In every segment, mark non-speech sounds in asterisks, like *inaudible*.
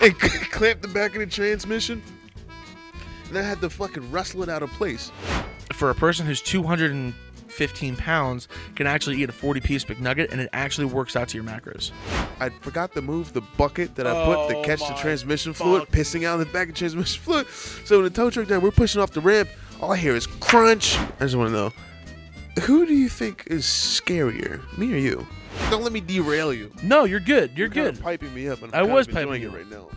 and *laughs* clamp the back of the transmission. And I had to fucking wrestle it out of place. For a person who's 215 pounds, can actually eat a 40 piece McNugget, and it actually works out to your macros. I forgot to move the bucket that I put to Oh catch the oh my transmission fluid, pissing out of the back of the transmission *laughs* fluid. So when the tow truck down, we're pushing off the ramp. All I hear is crunch. I just want to know, who do you think is scarier, me or you? Don't let me derail you. No, you're good. You're kinda good. piping me up. And I I'm kind was piping it you right now.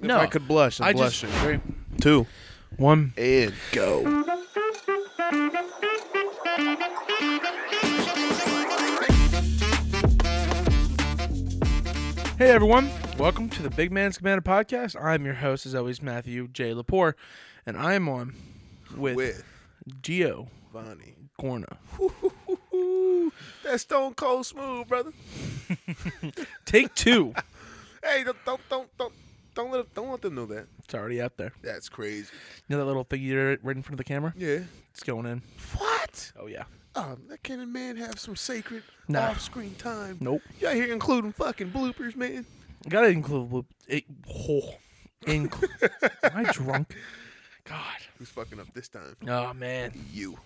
No, if I could blush, I'm I just blushing. three, Two one. and go. Hey everyone, welcome to the Big Manz Cabana podcast. I'm your host, as always, Matthew J. Lepore, and I am on with, With Gio Bonnie. Gorna. That's stone cold smooth, brother. *laughs* Take two. *laughs* Hey, don't don't don't don't don't let don't let them know that. it's already out there. That's crazy. You know that little thing you right in front of the camera? Yeah. It's going in. What? Oh yeah. Um, that can a man have some sacred Nah. off-screen time? Nope. You out here including fucking bloopers, man. Gotta include. bloop- It, oh, include. *laughs* Am I drunk? God. Who's fucking up this time? Oh man. You.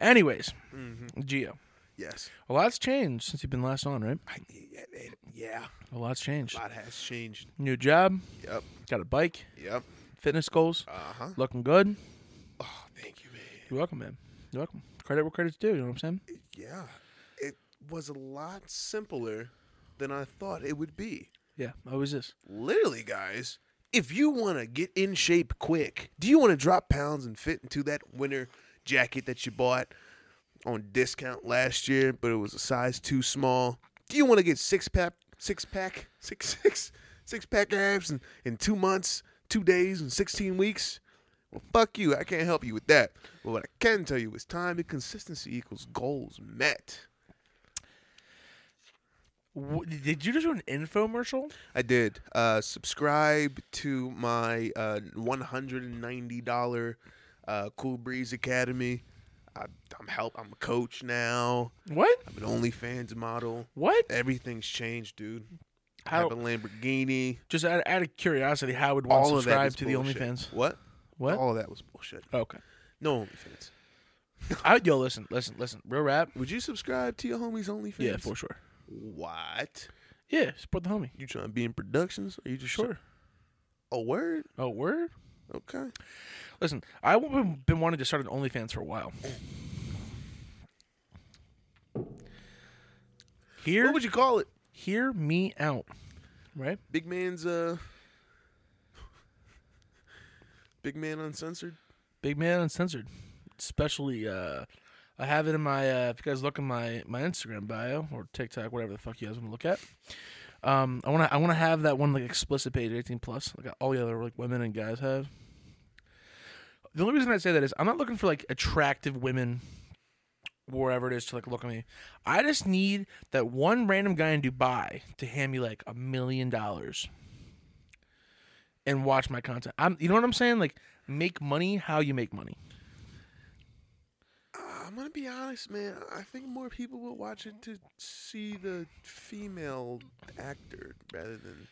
Anyways, Mm-hmm. Gio, Yes. a lot's changed since you've been last on, right? I, yeah, it- yeah. A lot's changed. A lot has changed. New job, Yep. got a bike, Yep. fitness goals, Uh huh. looking good. Oh, thank you, man. You're welcome, man. You're welcome. Credit where credit's due. You know what I'm saying? Yeah. It was a lot simpler than I thought it would be. Yeah. How is this? literally, guys, if you want to get in shape quick, do you want to drop pounds and fit into that winter jacket that you bought on discount last year, but it was a size too small? Do you want to get six pack, six pack, six *laughs* six six pack abs in, in two months, two days, and sixteen weeks? Well, fuck you. I can't help you with that. But what I can tell you is time and consistency equals goals met. Did you just do an infomercial? I did. Uh, subscribe to my uh, $190 uh, Cool Breeze Academy. I, I'm help. I'm a coach now. What? I'm an OnlyFans model. What? Everything's changed, dude. I have a Lamborghini. Just out, out of curiosity, how would one All subscribe to the bullshit. OnlyFans? What? What? All of that was bullshit. Okay. No OnlyFans. *laughs* I, yo, listen, listen, listen. Real rap. Would you subscribe to your homie's OnlyFans? Yeah, for sure. What? Yeah, support the homie. You trying to be in productions? Or you just Sure. A word? Oh, word. Okay. Listen, I've been wanting to start an OnlyFans for a while. Hear, What would you call it? hear me out, right? Big man's uh. Big man uncensored. Big man uncensored. Especially, uh, I have it in my. Uh, if you guys look in my my Instagram bio or TikTok, whatever the fuck you guys want to look at. Um, I want to I want to have that one like explicit page, eighteen plus, like all the other like women and guys have. The only reason I say that is I'm not looking for like attractive women, wherever it is, to like look at me. I just need that one random guy in Dubai to hand me like a million dollars and watch my content. I'm, you know what I'm saying? Like make money how you make money. I'm gonna be honest, man. I think more people will watch it to see the female actor rather than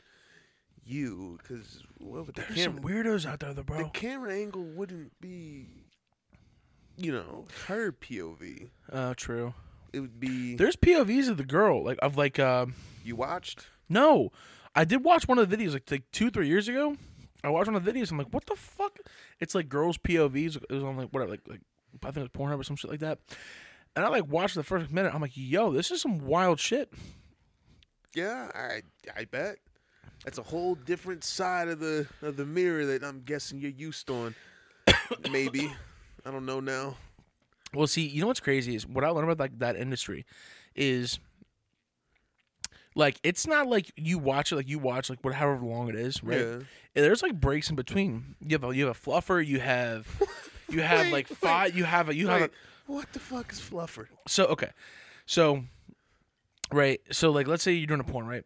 you, because would the There's some weirdos out there, though, bro. The camera angle wouldn't be, you know, her POV. Oh, true. It would be There's POVs of the girl, like of like um. you watched. No, I did watch one of the videos like like two three years ago. I watched one of the videos. I'm like, what the fuck? It's like girls POVs. It was on like whatever, like like I think it was Pornhub or some shit like that. And I like watched the first minute. I'm like, yo, this is some wild shit. Yeah, I I bet. That's a whole different side of the of the mirror that I'm guessing you're used on. *coughs* Maybe. I don't know now. Well, see, you know what's crazy is what I learned about like that industry is like it's not like you watch it like you watch like whatever long it is, right? Yeah. There's like breaks in between. You have a you have a fluffer. You have *laughs* you have Wait, like wait, five. You have a you have a, what the fuck is fluffer? So okay, so right, so like let's say you're doing a porn, right?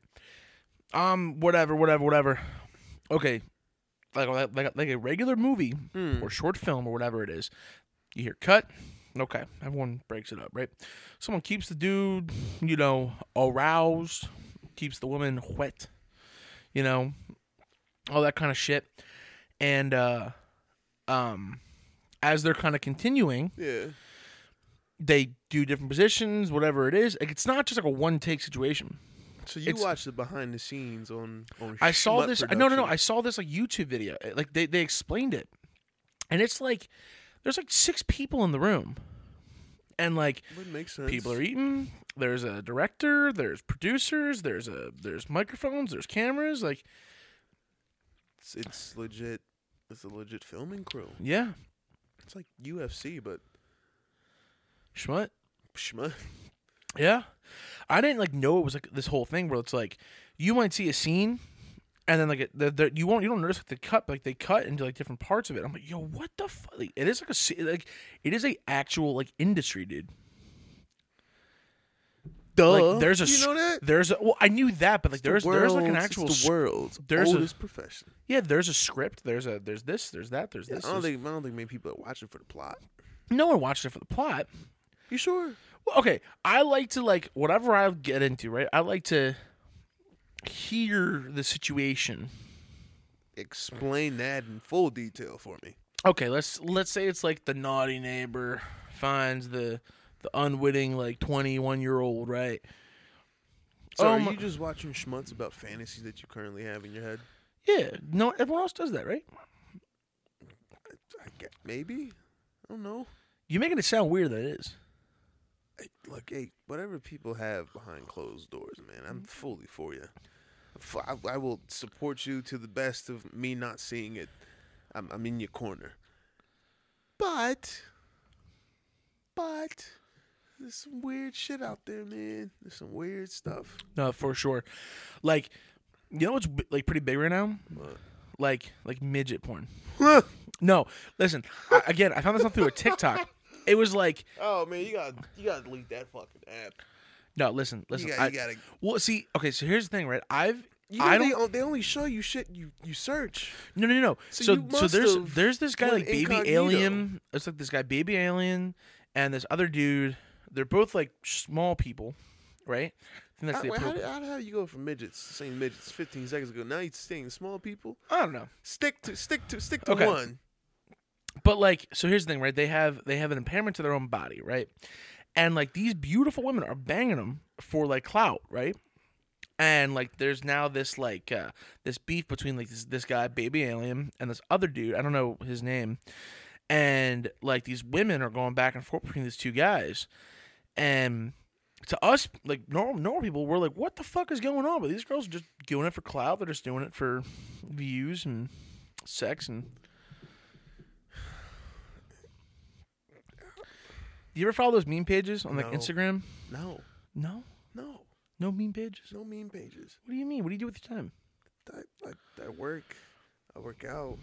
Um, whatever, whatever, whatever. Okay, like like like a regular movie Hmm. or short film or whatever it is. You hear cut. Okay, everyone breaks it up, right? Someone keeps the dude, you know, aroused, keeps the woman wet, you know, all that kind of shit. And uh, um, as they're kind of continuing, Yeah. they do different positions, whatever it is. Like it's not just like a one take situation. So you It's- watched the behind the scenes on on. I saw this. No, no, no. I saw this like YouTube video. Uh, Like they they explained it, and it's like there's like six people in the room, and like people are eating. There's a director. There's producers. There's a there's microphones. There's cameras. Like It's, it's legit. It's a legit filming crew. yeah, It's like UFC, but schmut. schmuck. Yeah, I didn't like know it was like this whole thing where it's like you might see a scene. And then like it, the, the, you won't you don't notice like the cut but, like they cut into like different parts of it. I'm like, yo, what the fuck? Like, it is like a like it is a actual like industry, dude. Duh. Like, there's a you know that There's a well, I knew that, but like there's the there's like an actual the world's there's a- oldest profession. yeah there's a script. There's a there's this there's that there's Yeah, this. I don't there's- think I don't think many people are watching for the plot. no one watched it for the plot. You sure? Well, okay, I like to like whatever I get into, right? I like to hear the situation. Explain that in full detail for me. Okay, let's let's say it's like the naughty neighbor finds the the unwitting like 21 year old, right? So Oh are my- you just watching schmutz about fantasies that you currently have in your head? Yeah, no, everyone else does that, right? I get maybe. I don't know. You're making it sound weird that it is. Hey, look, hey, whatever people have behind closed doors, man, I'm fully for you. I will support you to the best of me not seeing it. I'm, I'm in your corner. But, but, there's some weird shit out there, man. There's some weird stuff. No, for sure. Like, you know what's like pretty big right now? What? Like, like midget porn. No, listen. I, again, I found this out through a TikTok. It was like, *laughs* oh man, you got you got to delete that fucking app. no, listen, listen. you, I, got, you gotta. well, see, okay. So here's the thing, right? I've, You know, they, don't. on- they only show you shit you you search. No, no, no. So So, so, there's there's this guy like baby incognito. alien. It's like this guy baby alien, and this other dude. They're both like small people, right? I think that's How, the wait, how, how, how do you go from midgets, saying midgets 15 seconds ago? Now you're saying small people. I don't know. Stick to stick to stick to Okay. one. But like, so here's the thing, right? They have they have an impairment to their own body, right? And like these beautiful women are banging them for like clout, right? And like, there's now this like uh, this beef between like this this guy, baby alien, and this other dude. I don't know his name. And like these women are going back and forth between these two guys, and to us, like normal normal people, we're like, what the fuck is going on? But these girls are just doing it for clout. They're just doing it for views and sex and. Do *sighs* you ever follow those meme pages on like No. Instagram? No, No, no, no meme pages. no meme pages. What do you mean? What do you do with your time? I, I, I work, I work out,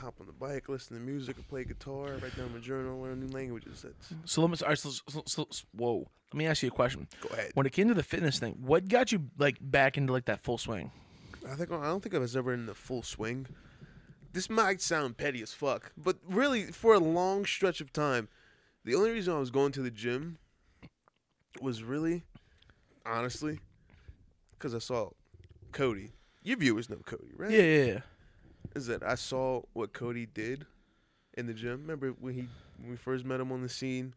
hop on the bike, listen to music, play guitar, write down my journal, learn new languages. That's So let me. all right, so, so, so, so- whoa. Let me ask you a question. go ahead. When it came to the fitness thing, what got you like back into like that full swing? I think I don't think I was ever in the full swing. This might sound petty as fuck, but really, for a long stretch of time, the only reason I was going to the gym was really, honestly, because I saw Cody. Your viewers know Cody, right? Yeah, yeah, yeah. Is that I saw what Cody did in the gym. Remember when he when we first met him on the scene?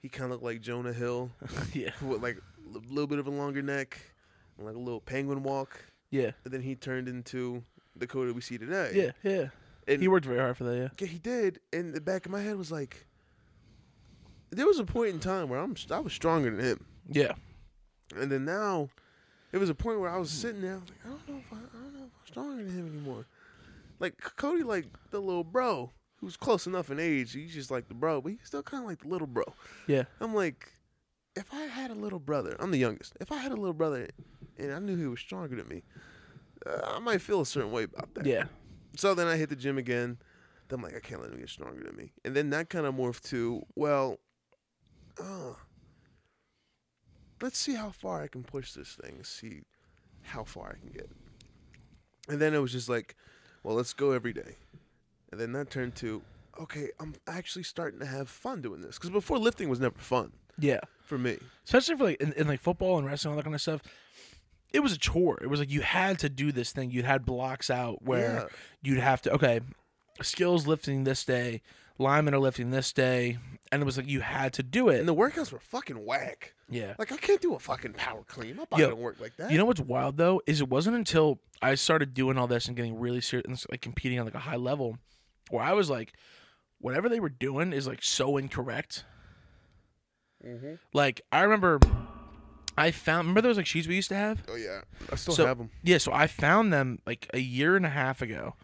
He kind of looked like Jonah Hill *laughs* yeah, *laughs* with like a little bit of a longer neck, and like a little penguin walk. yeah, And then he turned into the Cody we see today. yeah, yeah. And He worked very hard for that. Yeah. Yeah, he did. And the back of my head was like, there was a point in time where I'm I was stronger than him, Yeah. and then now, it was a point where I was sitting there. I was like, I don't know if I, I don't know if I'm stronger than him anymore. Like Cody, like the little bro who's close enough in age. He's just like the bro, but he's still kind of like the little bro. Yeah. I'm like, if I had a little brother, I'm the youngest. If I had a little brother, and I knew he was stronger than me, uh, I might feel a certain way about that. Yeah. So then I hit the gym again. Then I'm like, I can't let him get stronger than me. And then that kind of morphed to, well, uh, let's see how far I can push this thing. See how far I can get. And then it was just like, well, let's go every day. And then that turned to, okay, I'm actually starting to have fun doing this. Because before lifting was never fun Yeah. for me. Especially for like in, in like football and wrestling, all that kind of stuff. it was a chore. It was like you had to do this thing. You had blocks out where Yeah. you'd have to okay, skills lifting this day, linemen are lifting this day, and it was like you had to do it. And the workouts were fucking whack. yeah. Like I can't do a fucking power clean. My body Yo, don't work like that. You know what's wild though is it wasn't until I started doing all this and getting really serious, and like competing on like a high level, where I was like, whatever they were doing is like so incorrect. Mhm. Like I remember, I found remember those like sheets we used to have. Oh yeah, I still So- have them. Yeah, so I found them like a year and a half ago.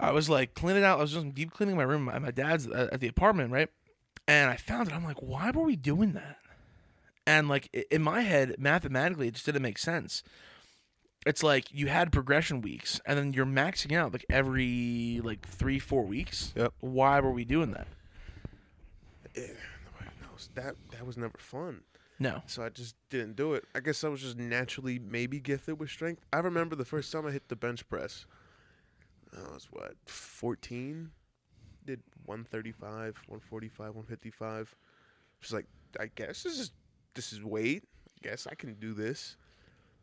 I was like cleaning out. I was just deep cleaning my room at my dad's at at the apartment, right? And I found it. I'm like, why were we doing that? And like in my head, mathematically, it just didn't make sense. It's like you had progression weeks, and then you're maxing out like every like three, four weeks. Yep. Why were we doing that? Yeah, nobody knows. That that was never fun. No. So I just didn't do it. I guess I was just naturally maybe gifted with strength. I remember the first time I hit the bench press. I was what, 14? Did 135, 145, 155. Just like, I guess this is this is weight. I guess I can do this.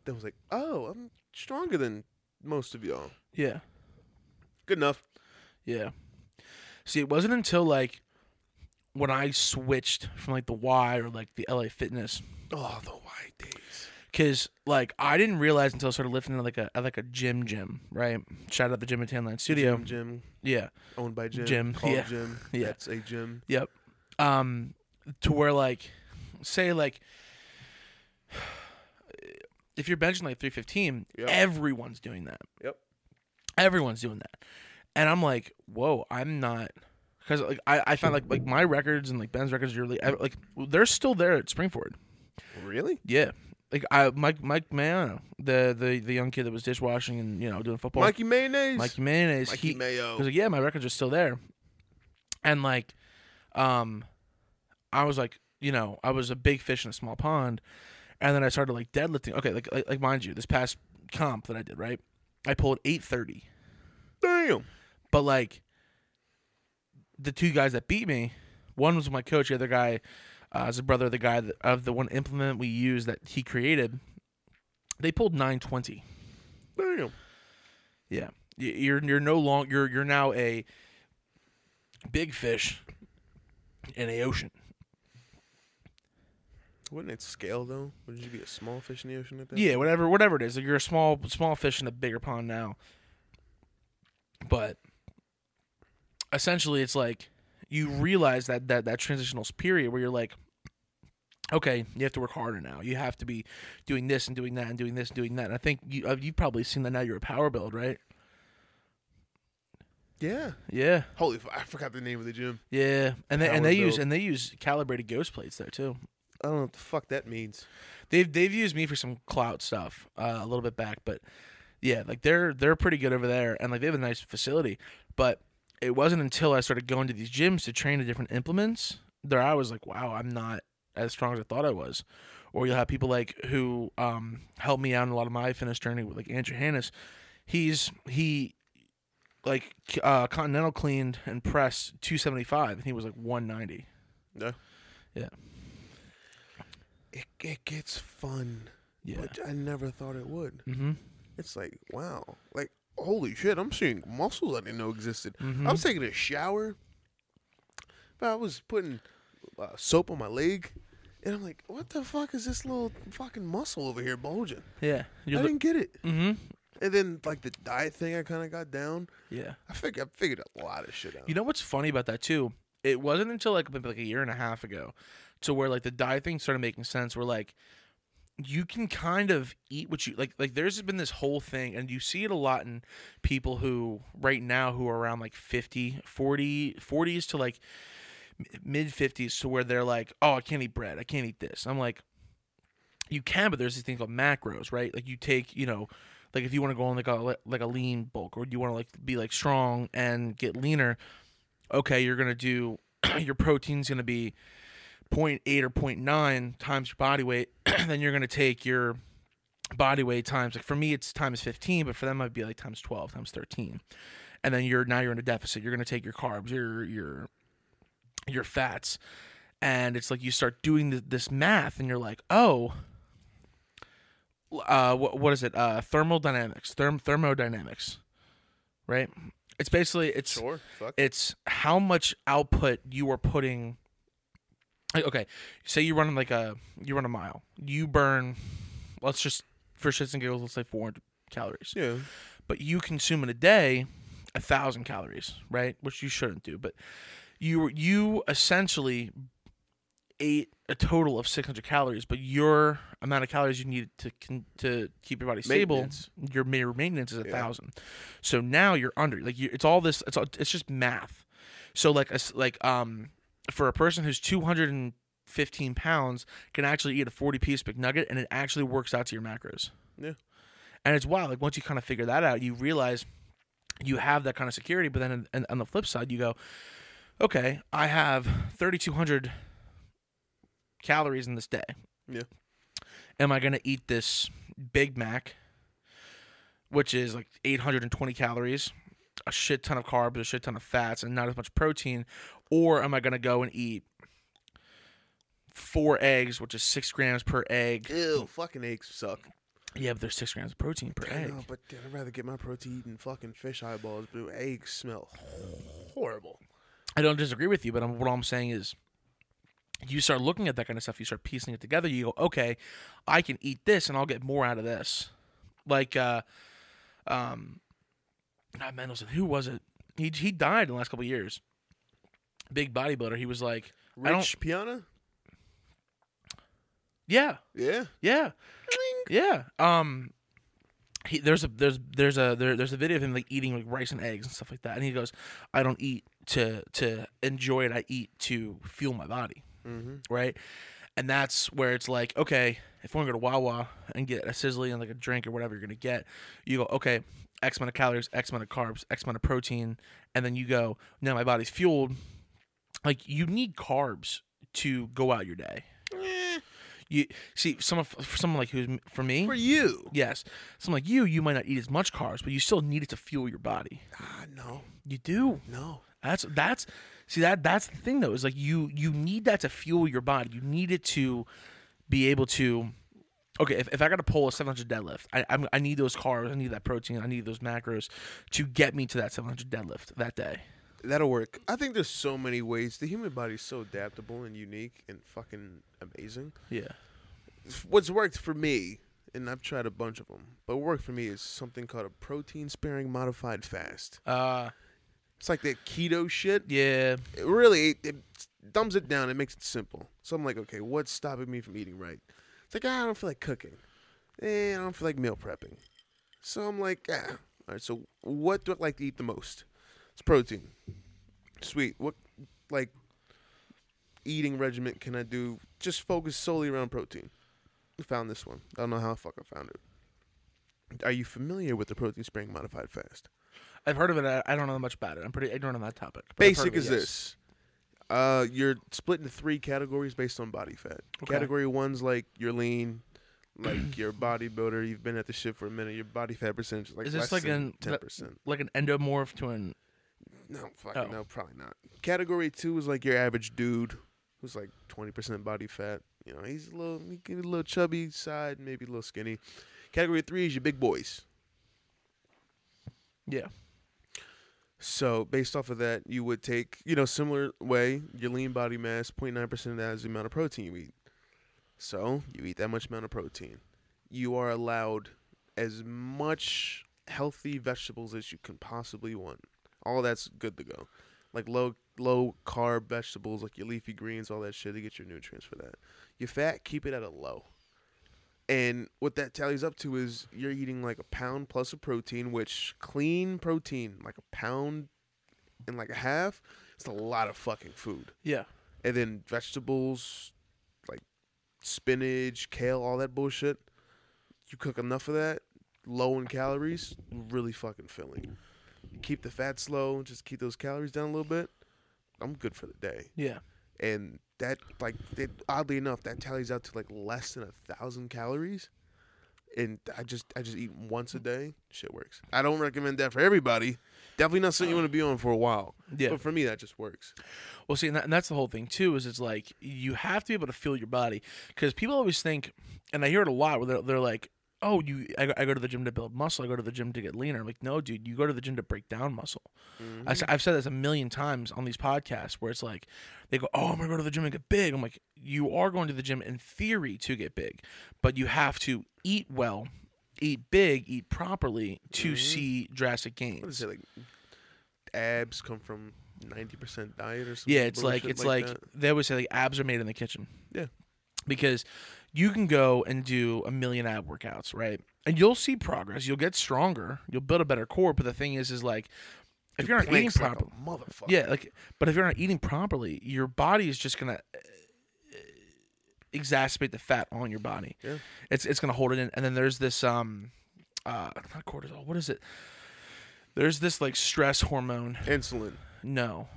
Then I was like, oh, I'm stronger than most of y'all. Yeah. Good enough. Yeah. See, it wasn't until like when I switched from like the Y or like the LA Fitness, Oh, the Y days. Because like I didn't realize until I started lifting at like a at like a gym gym, right? Shout out the gym at Tanline Studio. Gym, gym, Yeah. owned by Jim. Jim, Called yeah. Jim. *laughs* Yeah. That's a gym. Yep. Um, to where like, say like, *sighs* if you're benching like 315, Yep. everyone's doing that. Yep. Everyone's doing that, and I'm like, whoa, I'm not. Because like I, I found like like my records and like Ben's records are really like they're still there at Springford. Really? Yeah, like I Mike Mike Mayano, the the the young kid that was dishwashing and you know doing football. Mikey Mayonnaise. Mikey Mayonnaise. Mikey he, Mayo. I was like, yeah, my records are still there. And like, um, I was like, you know, I was a big fish in a small pond, and then I started like deadlifting. Okay, like like, like mind you, this past comp that I did, right? I pulled eight thirty, Damn. but like, the two guys that beat me, one was my coach, the other guy uh, is a brother of the guy that, of the one implement we used that he created. They pulled nine twenty. Damn. Yeah, you're you're no longer you're you're now a big fish in a ocean. Wouldn't it scale though? Wouldn't you be a small fish in the ocean at that? Yeah, whatever whatever it is. Like you're a small small fish in a bigger pond now. But essentially, it's like you realize that that that transitional period where you're like, okay, you have to work harder now. You have to be doing this and doing that and doing this and doing that. And I think you uh, you've probably seen that now. You're a power build, right? Yeah. Yeah, Holy, f- I forgot the name of the gym. yeah. And they Power and they use build. and they use calibrated ghost plates there too. I don't know what the fuck that means. They've they've used me for some clout stuff uh, a little bit back, but yeah, like they're they're pretty good over there, and like they have a nice facility. But it wasn't until I started going to these gyms to train the different implements that I was like, wow, I'm not as strong as I thought I was. Or you'll have people like who um, help me out in a lot of my fitness journey, with like Andrew Hannes. He's he like uh, continental cleaned and pressed 275, and he was like 190. Yeah, Yeah. It it gets fun, Yeah. but I never thought it would. Mm-hmm. It's like wow, like holy shit, I'm seeing muscles I didn't know existed. Mhm. I was taking a shower, but I was putting uh, soap on my leg, and I'm like, what the fuck is this little fucking muscle over here bulging? Yeah. I didn't get it. mm-hmm. And then like the diet thing, I kind of got down. Yeah. I figured I figured a lot of shit out. You know what's funny about that too? It wasn't until like maybe like a year and a half ago, to where like the diet thing started making sense. Where like you can kind of eat what you like. Like there's been this whole thing, and you see it a lot in people who right now who are around like 50, 40, 40s to like mid 50s, to where they're like, oh, I can't eat bread, I can't eat this. I'm like, you can, but there's this thing called macros, right? Like you take, you know, like if you want to go on like a like a lean bulk, or you want to like be like strong and get leaner, okay, you're gonna do *clears throat* your protein's gonna be 0.8 or 0.9 times your body weight. *clears throat* then you're gonna take your body weight times like for me it's times 15, but for them might be like times 12, times 13. And then you're now you're in a deficit. You're gonna take your carbs, your your your fats, and it's like you start doing th- this math, and you're like, oh, uh, what, what is it? Uh, thermodynamics, therm thermodynamics, right? It's basically it's Sure. It's how much output you are putting. Like, okay, say you're running like a you run a mile, you burn. Let's just for shits and giggles, let's say 400 calories, yeah. but you consume in a day a thousand calories, right? Which you shouldn't do, but you you essentially ate a total of 600 calories, but your amount of calories you need to to keep your body stable, your ma- maintenance is a Yeah. thousand. So now you're under. Like you, it's all this. It's all, it's just math. So like a like um for a person who's 215 pounds can actually eat a 40 piece McNugget and it actually works out to your macros. Yeah. And it's wild. Like once you kind of figure that out, you realize you have that kind of security. But then on the flip side, you go, okay, I have 3,200 calories in this day. Yeah. Am I going to eat this Big Mac, which is like 820 calories, a shit ton of carbs, a shit ton of fats, and not as much protein? Or am I going to go and eat four eggs, which is six grams per egg? Ew. Fucking eggs suck. Yeah, but there's six grams of protein per I egg. know, but I'd rather get my protein eating fucking fish eyeballs. But eggs smell horrible. I don't disagree with you, but I'm, what I'm saying is, you start looking at that kind of stuff. You start piecing it together. You go, okay, I can eat this, and I'll get more out of this. Like, uh, um, not Mendelsohn. Who was it? He he died in the last couple of years. Big bodybuilder. He was like, Rich Piana? yeah, Yeah. yeah, yeah. Um, he there's a there's there's a there, there's a video of him like eating like rice and eggs and stuff like that, and he goes, I don't eat to to enjoy it. I eat to fuel my body. Mm-hmm. right? And that's where it's like, okay, if we're gonna go to Wawa and get a Sizzli and like a drink or whatever you're gonna get, you go, okay, X amount of calories, X amount of carbs, X amount of protein, and then you go, now my body's fueled. Like you need carbs to go out your day. Eh, You see, someone for someone like who's for me, for you. yes, someone like you, you might not eat as much carbs, but you still need it to fuel your body. Ah, no. You do. No. That's that's see that that's the thing though is like you you need that to fuel your body. You need it to be able to. Okay, if, if I got to pull a 700 deadlift, I I'm, I need those carbs, I need that protein, I need those macros to get me to that 700 deadlift that day. That'll work. I think there's so many ways. The human body's so adaptable and unique and fucking amazing. Yeah, What's worked for me, and I've tried a bunch of them, but what worked for me is something called a protein sparing modified fast. uh, It's like that keto shit. yeah, It really, it, it dumbs it down. It makes it simple. So I'm like, okay, what's stopping me from eating right? It's like, ah, I don't feel like cooking. Eh, I don't feel like meal prepping. So I'm like, ah. All right, so what do I like to eat the most? It's protein. Sweet. What, like, eating regimen can I do? Just focus solely around protein. I found this one. I don't know how the fuck I found it. Are you familiar with the protein sparing modified fast? I've heard of it. I, don't know much about it. I'm pretty ignorant on that topic. but I've heard Basic it, is yes. this. Uh, you're split into three categories based on body fat. Okay. Category one's like you're lean, like you're a bodybuilder. You've been at the shit for a minute. Your body fat percentage is like Is less this like than an ten percent. like an endomorph to an No, fucking Oh. no, probably not. Category two is like your average dude who's like twenty percent body fat. You know, he's a little, he a little chubby side, maybe a little skinny. Category three is your big boys. yeah So based off of that, you would take, you know, similar way, your lean body mass, 0.9% of that is the amount of protein you eat. So you eat that much amount of protein. You are allowed as much healthy vegetables as you can possibly want. All that's good to go. Like low low carb vegetables, like your leafy greens, all that shit to get your nutrients for that. Your fat, keep it at a low. And what that tallies up to is you're eating like a pound plus of protein, which clean protein, like a pound and like a half, it's a lot of fucking food. yeah And then vegetables, like spinach, kale, all that bullshit. You cook enough of that, low in calories, really fucking filling. Keep the fats low, just keep those calories down a little bit. I'm good for the day yeah and that like it, oddly enough that tallies out to like less than a thousand calories. And i just i just eat once a day. Shit works. I don't recommend that for everybody. Definitely not something you want to be on for a while. Yeah. but for me that just works. Well, see, and, that, and that's the whole thing too. Is it's like you have to be able to feel your body. Because people always think, and I hear it a lot where they're, they're like, oh, you I, go- I go to the gym to build muscle. I go to the gym to get leaner. I'm like, no, dude, you go to the gym to break down muscle. I, Mm-hmm. have said this a million times on these podcasts where it's like they go, oh, I'm gonna go to the gym and get big. I'm like, you are going to the gym in theory to get big, but you have to eat well, eat big, eat properly to Mhm. see drastic What gains. is it like? Abs come from ninety percent diet or something. Yeah, it's like it's like, that? they always say like abs are made in the kitchen. Yeah. Because you can go and do a million ab workouts, right? And you'll see progress. You'll get stronger. You'll build a better core. But the thing is, is like if you're not eating Planks like motherfucker. yeah, like but if you're not eating properly, your body is just gonna uh, exacerbate the fat on your body. Yeah. It's it's gonna hold it in. And then there's this um, uh, not cortisol. What is it? There's this like stress hormone. insulin. No.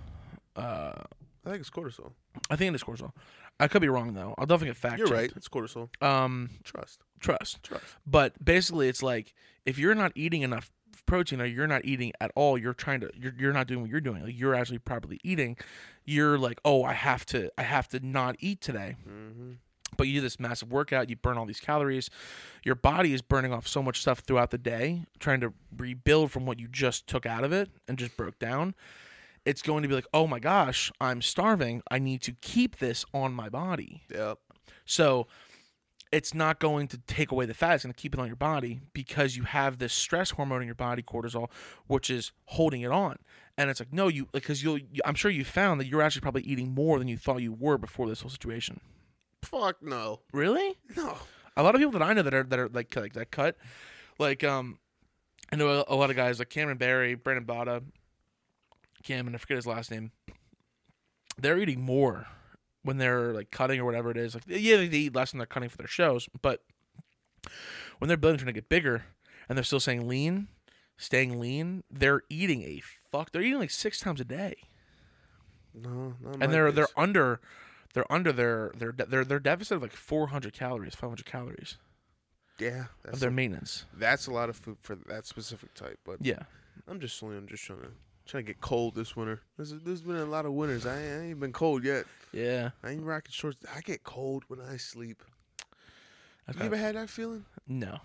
Uh, I think it's cortisol. I think it is cortisol. I could be wrong though. I'll definitely get fact You're right. It's cortisol. Um, Trust. trust. Trust. But basically, it's like if you're not eating enough protein or you're not eating at all, you're trying to you're you're not doing what you're doing. Like you're actually properly eating. You're like, oh, I have to I have to not eat today. Mm-hmm. But you do this massive workout, you burn all these calories. Your body is burning off so much stuff throughout the day, trying to rebuild from what you just took out of it and just broke down. It's going to be like, oh my gosh, I'm starving. I need to keep this on my body. Yep. So it's not going to take away the fat. It's going to keep it on your body because you have this stress hormone in your body, cortisol, which is holding it on. And it's like, no, you because you'll. You, I'm sure you found that you're actually probably eating more than you thought you were before this whole situation. Fuck no. Really? No. A lot of people that I know that are that are like like that cut, like um, I know a, a lot of guys like Cameron Barry, Brandon Botta, Cam, and I forget his last name. They're eating more when they're like cutting or whatever it is. Like yeah, they eat less when they're cutting for their shows, but when they're building trying to get bigger and they're still saying lean, staying lean, they're eating a fuck. They're eating like six times a day, No. Not and they're they're under. They're under their their their their deficit of like 400 calories, 500 calories yeah. of their a, maintenance. that's a lot of food for that specific type. But Yeah. I'm just only I'm just trying to trying to get cold this winter. There's, there's been a lot of winters. I, ain't- I ain't been cold yet. Yeah. I ain't rocking shorts. I get cold when I sleep. I've You ever had that feeling? no.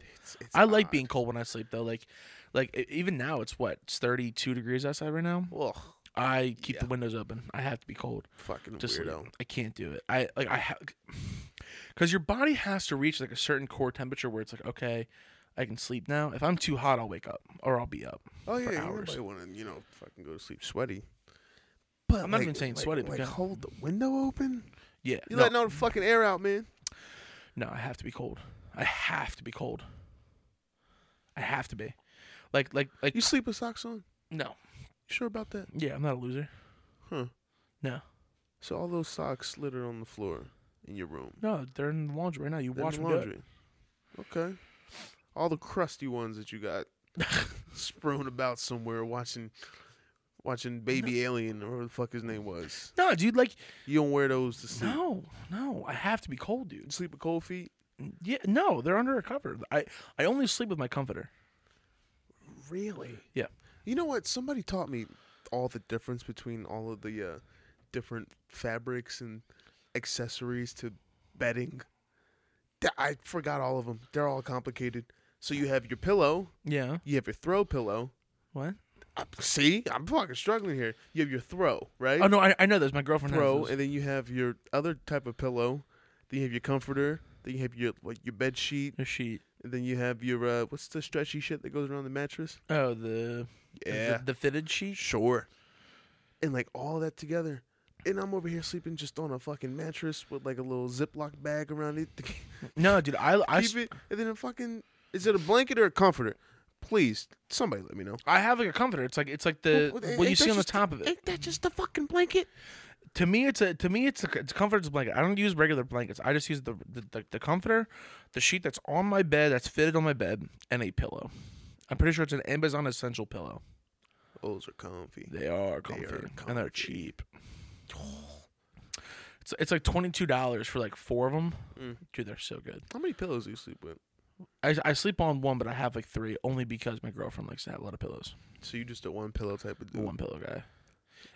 It's, it's I like odd. being cold when I sleep though. Like like e- even now it's what? It's 32 degrees outside right now. Ugh, I keep the Yeah. windows open. I have to be cold fucking to sleep. weirdo. I can't do it. I like I have cuz your body has to reach like a certain core temperature where it's like okay, I can sleep now. If I'm too hot, I'll wake up or I'll be up. Oh for yeah, hours. nobody want to you know fucking go to sleep sweaty. But I'm not like- even saying like- sweaty, Like because- hold the window open. Yeah. You no, letting all the fucking air out, man. no, I have to be cold. I have to be cold. I have to be. Like like like You sleep with socks on? no. You sure about that? Yeah, I'm not a loser. Huh. No. So all those socks littered on the floor in your room. No, they're in the laundry right now. You They're wash the good. laundry. Okay. All the crusty ones that you got *laughs* strewn about somewhere watching watching Baby Alien or whatever the fuck his name was. No, dude, like You don't wear those to sleep. no, no. I have to be cold, You dude. sleep with cold feet? Yeah, no, they're under a cover. I I only sleep with my comforter. Really? Yeah. You know what? Somebody taught me all the difference between all of the uh, different fabrics and accessories to bedding. I forgot all of them. They're all complicated. So you have your pillow, Yeah. you have your throw pillow. What? Uh, See, I'm fucking struggling here. You have your throw, right? Oh no, I, I know this. My girlfriend throw, has this. and then you have your other type of pillow. Then you have your comforter. Then you have your like your bed sheet. A sheet. And then you have your uh, what's the stretchy shit that goes around the mattress? Oh, the Yeah, the, the fitted sheet. sure. And like all that together, and I'm over here sleeping just on a fucking mattress with like a little Ziploc bag around it keep *laughs* No, dude, I I, s- it. And then a fucking is it a blanket or a comforter? Please, somebody let me know. I have like a comforter. It's like it's like the Well, what you ain't see that on the just- top of it. Ain't that just a fucking blanket? To me, it's a to me it's a it's a comforter's blanket. I don't use regular blankets. I just use the the, the the comforter, the sheet that's on my bed that's fitted on my bed, and a pillow. I'm pretty sure it's an Amazon essential pillow. Those are comfy. They are comfy, and they're cheap. It's it's like twenty two dollars for like four of them. Mm. Dude, they're so good. How many pillows do you sleep with? I I sleep on one, but I have like three only because my girlfriend likes to have a lot of pillows. So you just a one pillow type of dude. one pillow guy.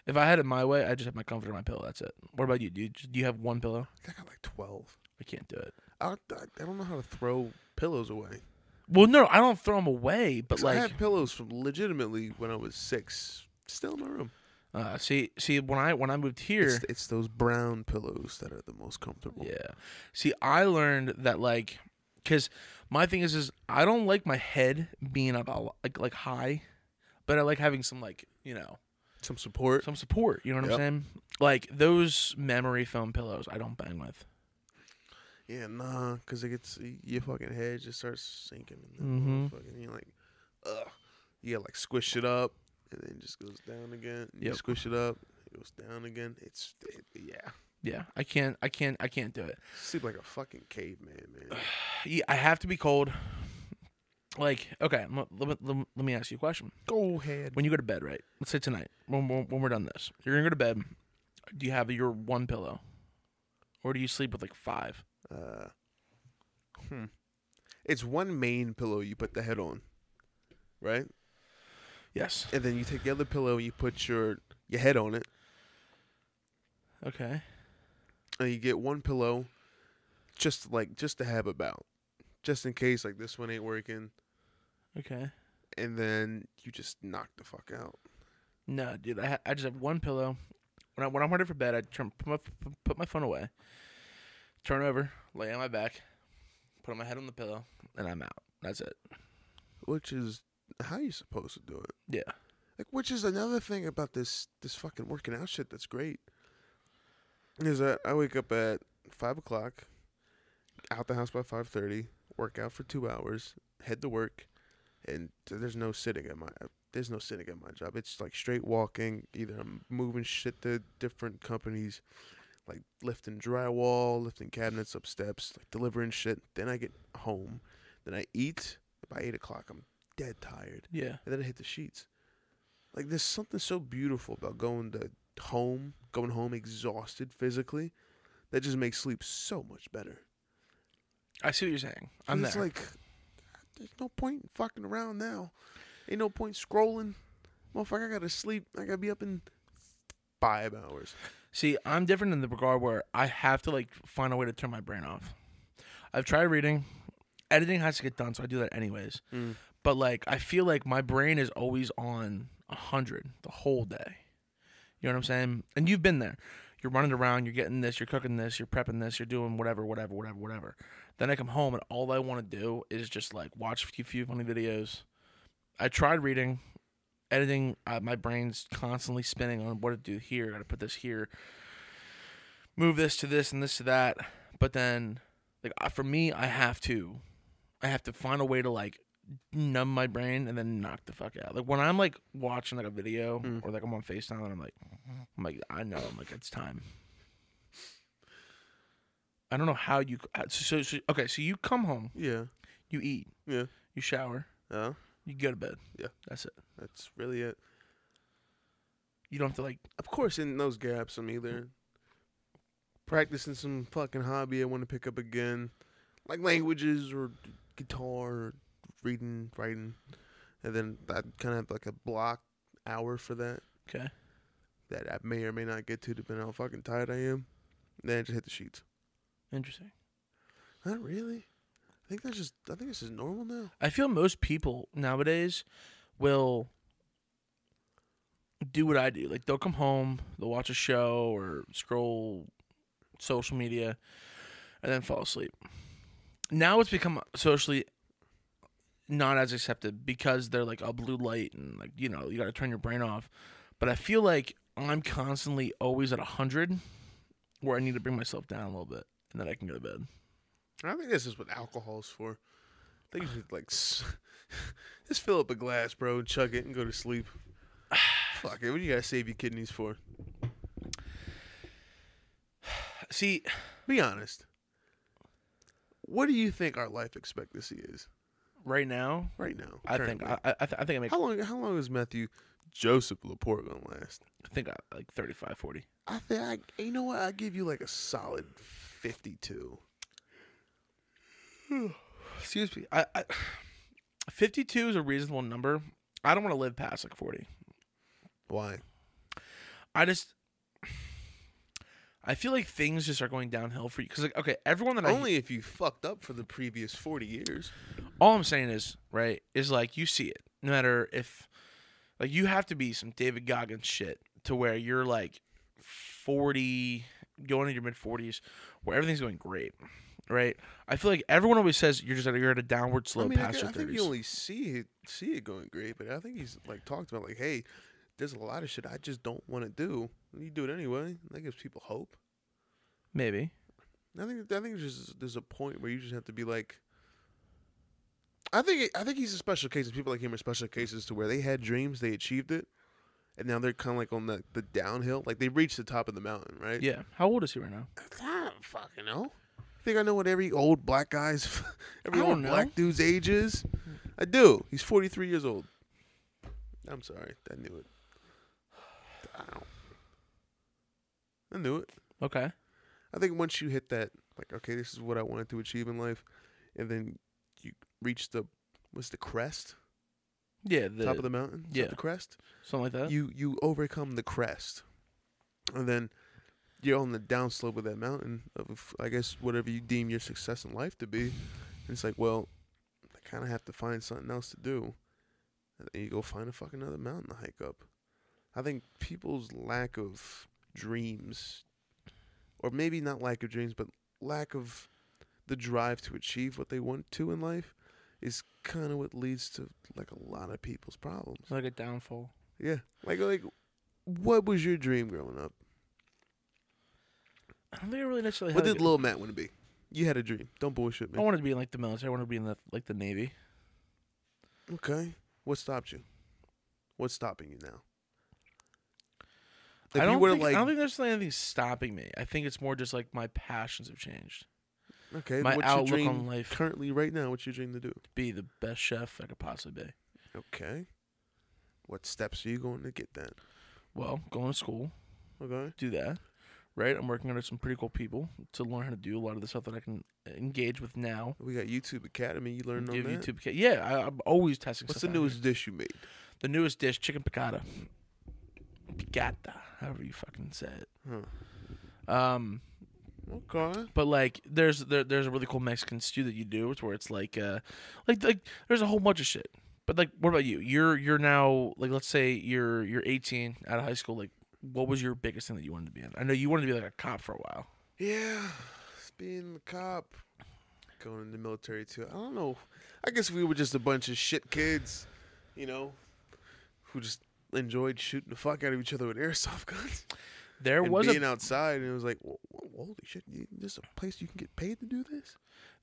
If I had it my way, I just have my comforter and my pillow. That's it. What about you? Do you, do you have one pillow? I got like twelve. I can't do it. I, I I don't know how to throw pillows away. Well, no, I don't throw them away, but like I had pillows from legitimately when I was six, still in my room. uh, see, see, when I when I moved here, It's, it's those brown pillows that are the most comfortable. Yeah. See, I learned that like, cause my thing is, is I don't like my head being up a like like high, but I like having some like you know Some support. some support. You know what Yep. I'm saying? Like those memory foam pillows, I don't bang with. Yeah, nah, because it gets your fucking head just starts sinking, and Mhm. fucking you're like, ugh. You gotta like squish it up, and then it just goes down again. and You squish it up, it goes down again. It's it, yeah. Yeah, I can't, I can't, I can't do it. Sleep like a fucking caveman, man. *sighs* Yeah, I have to be cold. Like, okay, m- let me, let let me ask you a question. Go ahead. When you go to bed, right? Let's say tonight, when, when, when we're done this, you're gonna go to bed. Do you have your one pillow, or do you sleep with like five? Uh, hmm. It's one main pillow you put the head on, right? Yes. And then you take the other pillow and you put your your head on it, Okay. And you get one pillow, just like just to have about, just in case like this one ain't working, Okay. and then you just knock the fuck out. No, dude. I ha- I just have one pillow. When I when I'm ready for bed, I turn put my put my phone away, turn over, lay on my back, put my head on the pillow, and I'm out. That's it. which is how you supposed to do it. Yeah. Like, which is another thing about this this fucking working out shit that's great. Is that I wake up at five o'clock, out the house by five thirty, work out for two hours, head to work, and there's no sitting at my there's no sitting at my job. It's like straight walking. Either I'm moving shit to different companies, like lifting drywall, lifting cabinets up steps, like delivering shit. Then I get home, then I eat. By eight o'clock, I'm dead tired Yeah. and then I hit the sheets. Like there's something so beautiful about going to home, going home exhausted physically, that just makes sleep so much better. I see what you're saying. I'm it's there. like there's no point in fucking around now. Ain't no point scrolling. Motherfucker, I gotta sleep. I gotta be up in five hours. See, I'm different in the regard where I have to like find a way to turn my brain off. I've tried reading. Editing has to get done, so I do that anyways. Mm. But like, I feel like my brain is always on a hundred the whole day. You know what I'm saying? And you've been there. You're running around. You're getting this. You're cooking this. You're prepping this. You're doing whatever, whatever, whatever, whatever. Then I come home and all I want to do is just like watch a few, funny videos. I tried reading, editing. Uh, my brain's constantly spinning on what to do here. Got to put this here. Move this to this and this to that. But then, like for me, I have to, I have to find a way to like numb my brain and then knock the fuck out. Like when I'm like watching like a video Mm. or like I'm on FaceTime and I'm like, I'm like, I know, I'm like, it's time. I don't know how you. uh, So, so okay, so you come home, Yeah, you eat, yeah, you shower, yeah. you go to bed. Yeah. that's it. That's really it. You don't have to like. Of course, in those gaps, I'm either practicing some fucking hobby I want to pick up again, like languages or guitar, or reading, writing, and then I kind of have like a block hour for that Okay. that I may or may not get to, depending on how fucking tired I am. And Then I just hit the sheets. Interesting. Not really. I think that's just. I think this is normal now. I feel most people nowadays will do what I do. Like they'll come home, they'll watch a show or scroll social media and then fall asleep. Now it's become socially not as accepted because they're like a blue light and like you know, you got to turn your brain off. But I feel like I'm constantly always at 100 where I need to bring myself down a little bit and then I can go to bed. I think this is what alcohol's for. I think you should like *laughs* just fill up a glass, bro, and chug it and go to sleep. *sighs* Fuck it. What do you gotta save your kidneys for? See, Be honest. What do you think our life expectancy is right now, right now? I think currently? I, I, I th- I think I make how long? How long is Matthew Joseph Laporte gonna last? I think I, like 35, 40. I think. I, you know what? I give you like a solid fifty-two. *sighs* Excuse me. I, I *sighs* 52 is a reasonable number. I don't want to live past like 40. Why? I just I feel like things just are going downhill for you because like okay, everyone that I Only if you fucked up for the previous forty years. all I'm saying is right is like you see it no matter if like you have to be some David Goggins shit to where you're like 40 going in your mid 40s where everything's going great right I feel like everyone always says you're just at you're at a downward slope I mean, I, past gu- your I think 30s you only see it see it going great, but I think he's like talked about like, hey, there's a lot of shit I just don't want to do. You do it anyway. That gives people hope. maybe I think I think there's just, there's a point where you just have to be like. I think I think he's a special case. People like him are special cases to where they had dreams, they achieved it, and now they're kind of like on the, the downhill. Like they reached the top of the mountain, right? yeah how old is he right now I don't fucking know. I think I know what every old black guy's, *laughs* every old know. black dude's age is. I do. He's 43 years old. I'm sorry. I knew it. I knew it. okay I think once you hit that, like, okay, this is what I wanted to achieve in life, and then you reach the, what's the crest? yeah the top of the mountain? Is yeah. the crest? something like that You you overcome the crest, and then you're on the downslope of that mountain of, I guess, whatever you deem your success in life to be. And it's like, well, I kind of have to find something else to do. And then you go find a fucking other mountain to hike up. I think people's lack of dreams, or maybe not lack of dreams, but lack of the drive to achieve what they want to in life, is kind of what leads to like a lot of people's problems. like a downfall Yeah. Like like what was your dream growing up? I don't think I really necessarily What did Lil Matt want to be? You had a dream. Don't bullshit me. I wanted to be in like the military I wanted to be in the like the navy Okay. What stopped you? What's stopping you now? I don't you were think, like I don't think there's anything stopping me. I think it's more just like my passions have changed. okay, my what's outlook your dream on life. currently right now? What's your dream to do? Be the best chef I could possibly be. Okay. What steps are you going to get that? Well, going to school, Okay. do that. Right, I'm working under some pretty cool people to learn how to do a lot of the stuff that I can engage with now. We got YouTube Academy. You learned on Give that. YouTube, yeah, I, I'm always testing. What's stuff the out newest dish you made? The newest dish, chicken piccata. Piccata, however you fucking say it. Huh. Um, Okay. But like, there's there, there's a really cool Mexican stew that you do. It's where it's like, uh, like like there's a whole bunch of shit. But like, what about you? You're you're now like, let's say you're you're 18 out of high school. Like, what was your biggest thing that you wanted to be in? I know you wanted to be like a cop for a while. Yeah, being the cop, going in the military too. I don't know. I guess we were just a bunch of shit kids, you know, who just enjoyed shooting the fuck out of each other with *laughs* airsoft guns There and was being a outside. And it was like, "Whoa, whoa, holy shit! This is a place you can get paid to do this.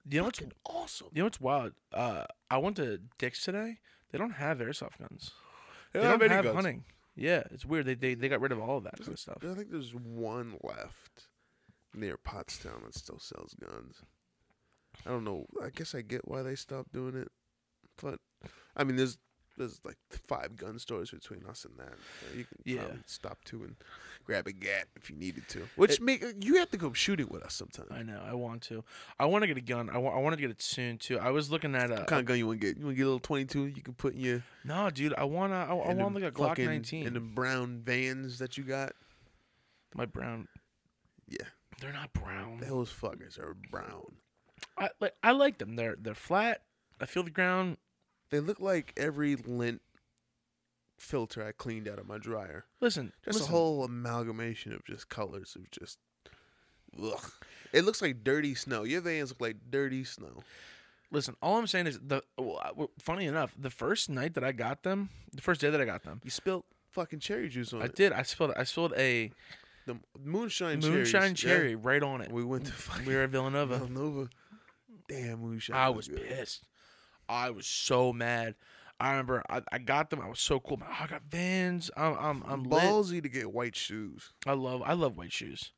you know what's awesome. you know what's wild? Uh, I went to Dick's today. They don't have airsoft guns. They They don't don't have any have guns. hunting. Yeah, it's weird. They, they they got rid of all of that kind of stuff. I think there's one left near Pottstown that still sells guns. I don't know. I guess I get why they stopped doing it, but I mean, there's there's like five gun stores between us and that. So you can Yeah. probably stop to and grab a gat if you needed to. Which It- make you have to go shooting with us sometime. I know. I want to. I want to get a gun. I want. I want to get it soon too. I was looking at a. what kind of gun you want to get? You want to get a little 22 you can put in your No, dude. I want to. I, I want like a Glock 19. in the brown vans that you got. My brown. Yeah. They're not brown. Those fuckers are brown. I like. I like them. They're they're flat. I feel the ground. They look like every lint filter I cleaned out of my dryer. Listen. Just listen, a whole amalgamation of just colors of just. Ugh. It looks like dirty snow. Your vans look like dirty snow. Listen. All I'm saying is the. well, Funny enough, the first night that I got them, the first day that I got them, You spilled fucking cherry juice on I it. I did. I spilled. I spilled a The moonshine, moonshine cherries, cherry yeah. right on it. We went to fucking We were at Villanova. Villanova. Damn moonshine. I was good. pissed. I was so mad. I remember I, I got them. I was so cool. Oh, I got Vans. I'm I'm I'm lit. Ballsy to get white shoes. I love I love white shoes.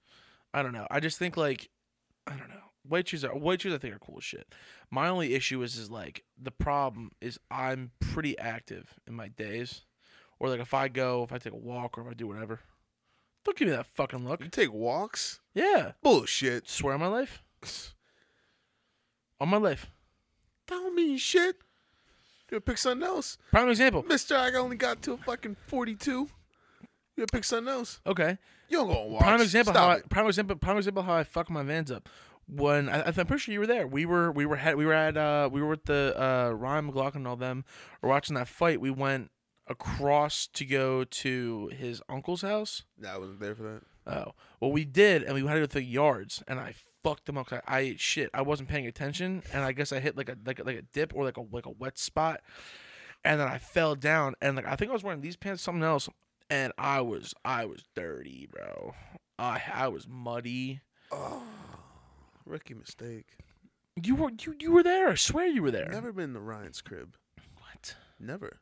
I don't know. I just think like I don't know. White shoes are white shoes I think are cool shit. My only issue is is like the problem is I'm pretty active in my days. Or like if I go, if I take a walk or if I do whatever. Don't give me that fucking look. You take walks? Yeah. Bullshit. Swear on my life. *laughs* On my life. Don't mean shit. You pick something else? Prime example. Mister, I only got to a fucking 42. You pick something else. Okay. You don't go walks. Prime example Stop how I, it. prime example prime example how I fuck my vans up. When I, I'm pretty sure you were there. We were we were had we were at uh we were with the uh Ryan McLaughlin and all them. We're watching that fight. We went across to go to his uncle's house. Nah, I wasn't there for that. Oh, well, we did, and we had to go through the yards, and I fucked them up. I, I shit, I wasn't paying attention, and I guess I hit like a like a, like a dip or like a like a wet spot, and then I fell down, and like I think I was wearing these pants, something else, and I was I was dirty, bro. I I was muddy. Oh, *sighs* rookie mistake. You were you you were there. I swear you were there. Never been to Ryan's crib. What? Never.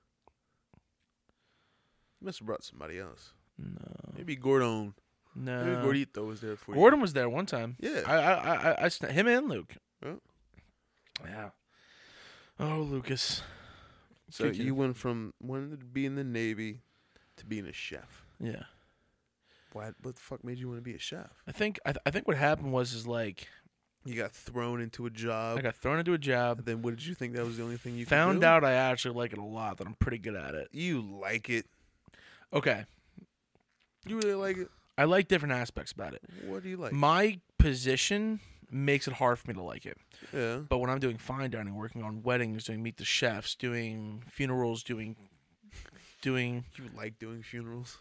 You must have brought somebody else. No. Maybe Gordon. No. Maybe Gordito was there for you. Gordon was there one time. Yeah. I I I, I, sna- him and Luke. Oh. Yeah. Oh, Lucas. so Good kid. you went from wanting to be in the Navy to being a chef. Yeah. Why? What the fuck made you want to be a chef? I think I, th- I think what happened was is like You got thrown into a job. I got thrown into a job. and then what did you think that was the only thing you Found out I actually like it a lot. That I'm pretty good at it. You like it. Okay, You really like it. I like different aspects about it. What do you like? My position makes it hard for me to like it. yeah. But when I'm doing fine dining, working on weddings, doing meet the chefs, doing funerals, doing doing You like doing funerals.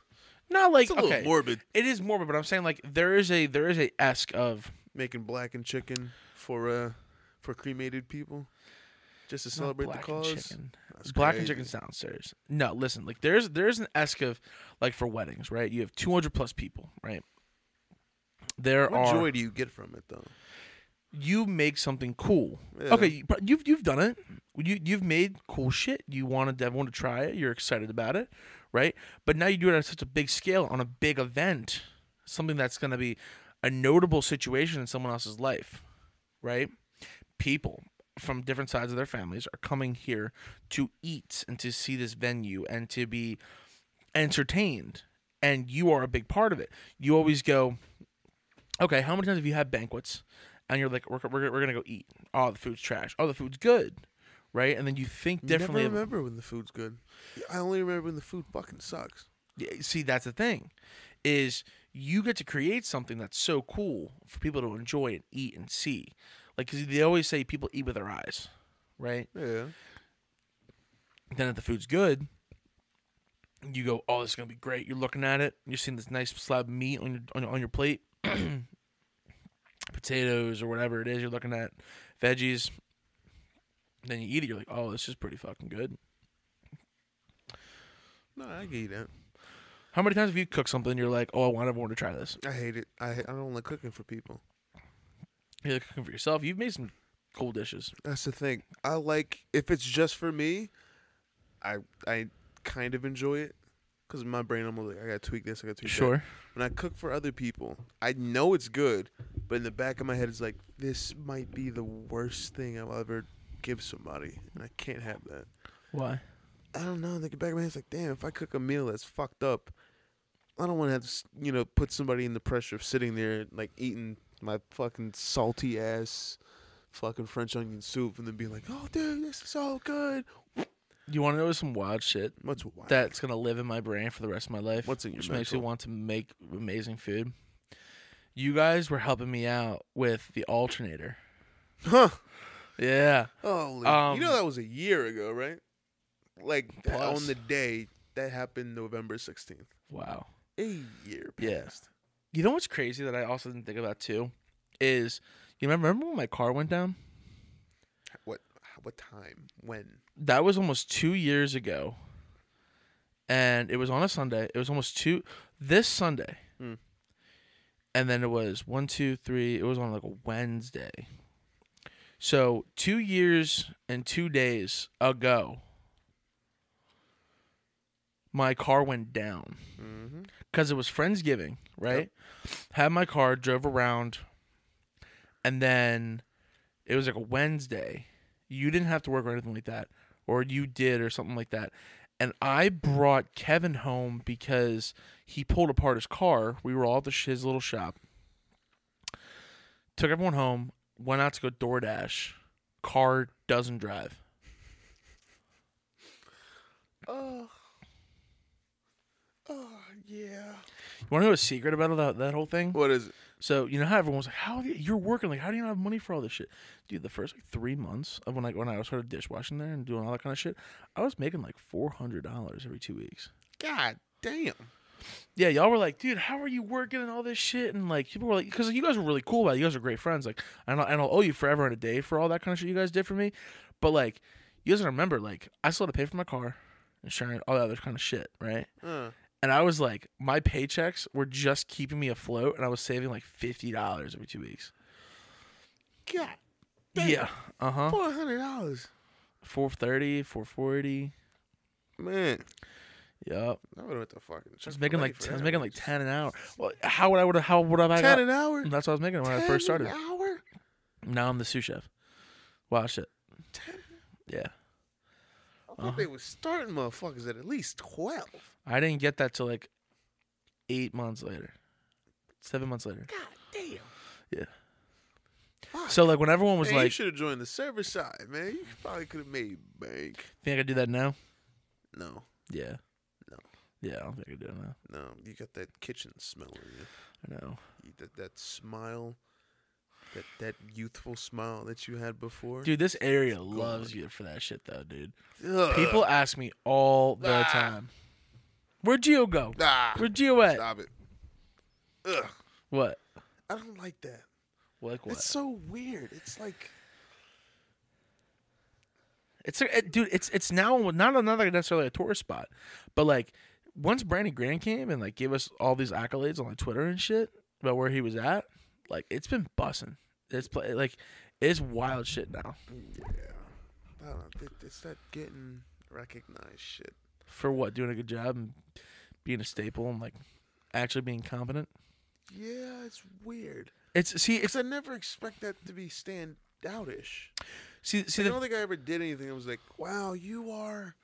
not like It's a little okay, morbid. it is morbid, but I'm saying like there is a there is a esque of Making blackened chicken for uh for cremated people, just to not celebrate the black and cause. chicken. That's Black and crazy. chicken's downstairs. No, listen, like there's there's an esque of like for weddings, right? You have 200 plus people, right? There What are joy do you get from it though? you make something cool. Yeah. Okay, you- but you've you've done it. You you've made cool shit. You wanted everyone to try it. You're excited about it, right? But now you do it on such a big scale on a big event, something that's going to be a notable situation in someone else's life, right? People from different sides of their families are coming here to eat and to see this venue and to be entertained, and you are a big part of it. You always go, okay, how many times have you had banquets? and you're like, we're, we're, we're gonna go eat. Oh, the food's trash. Oh, the food's good, right? And then you think differently. Never remember when the food's good. I only remember when the food fucking sucks. Yeah, See, that's the thing, is you get to create something that's so cool for people to enjoy and eat and see. Like, 'cause they always say people eat with their eyes, right? Yeah. Then if the food's good, you go, oh, this is gonna be great. You're looking at it, you're seeing this nice slab of meat on your on, your- on your plate, *clears throat* potatoes or whatever it is. You're looking at veggies. Then you eat it. You're like, oh, this is pretty fucking good. No, I get it. How many times have you cooked something? You're like, oh, I want everyone to try this. I hate it. I I don't like cooking for people. You're cooking for yourself. You've made some cool dishes. That's the thing. I like if it's just for me. I I kind of enjoy it because in my brain I'm like I gotta tweak this. I gotta tweak that. Sure. When I cook for other people, I know it's good, but in the back of my head, it's like this might be the worst thing I'll ever give somebody, and I can't have that. Why? I don't know. In the back of my head, it's like, damn, if I cook a meal that's fucked up, I don't want to have to, s- you know, put somebody in the pressure of sitting there like eating my fucking salty ass fucking French onion soup and then being like, oh, dude, this is so good. You want to know some wild shit What's wild? that's gonna live in my brain for the rest of my life? What's in your which makes me want to make amazing food. You guys were helping me out with the alternator. Huh? Yeah. Holy. Um, you know that was a year ago, right? Like Plus. on the day that happened, November sixteenth. Wow. A year Yeah. You know what's crazy that I also didn't think about too, is you remember, remember when my car went down? What? What time? When? That was almost two years ago, and it was on a Sunday. It was almost two this Sunday, Hmm. and then it was one, two, three. It was on like a Wednesday. So two years and two days ago, my car went down Mm-hmm. Because it was Friendsgiving, right? Had my car, drove around, and then it was like a Wednesday. You didn't have to work or anything like that, or you did or something like that. And I brought Kevin home because he pulled apart his car. We were all at the, sh- his little shop. Took everyone home. Went out to go DoorDash. Car doesn't drive. Oh. Yeah. You want to know a secret about that, that whole thing? What is it? So you know how everyone's like, "How you, you're working? Like, how do you not have money for all this shit?" Dude, the first like three months of when I when I started dishwashing there and doing all that kind of shit, I was making like four hundred dollars every two weeks. God damn. Yeah, y'all were like, "Dude, how are you working and all this shit?" And like, people were like, "Because you guys were really cool about it. You guys are great friends. Like, I don't, I don't owe you forever and a day for all that kind of shit you guys did for me." But like, you guys remember, like, I still had to pay for my car, insurance, all that other kind of shit, right? Uh, And I was like, my paychecks were just keeping me afloat, and I was saving like fifty dollars every two weeks. God damn. Yeah. Uh huh. Four hundred dollars. 430, 440. Man. Yep. I would have went to fucking. I was making like I was making like ten an hour. Well, how would I would have how would I ten got? an hour. That's what I was making when I first started. An hour. Now I'm the sous chef. Wow, shit. Ten. Yeah. I thought they uh-huh. were starting motherfuckers at at least twelve. I didn't get that till like eight months later, seven months later. God damn. Yeah. Fuck. So like when everyone was Man, you should have joined the service side, man. You probably could have made bank. "Think I could do that now?" No, Yeah. No. Yeah, I don't think I could do it now. no, you got that kitchen smell in you. I know. you that, that smile, that that youthful smile that you had before. Dude, this area loves you for that shit though, dude. Ugh. People ask me all the Ah. time, "Where'd Gio go? ah, Where'd Gio at?" stop it. Ugh, What? I don't like that. Like what? It's so weird. It's like It's a, it, dude. It's it's now not another necessarily a tourist spot, but like once Brandon Grant came and like gave us all these accolades on like Twitter and shit about where he was at, like it's been bussing. It's pla- like it's wild shit now. yeah, I don't know. It's that getting recognized shit. For what? Doing a good job and being a staple and like actually being competent. Yeah, it's weird. It's see it's I never expect that to be stand outish. see see I don't think I ever did anything that was like, wow, you are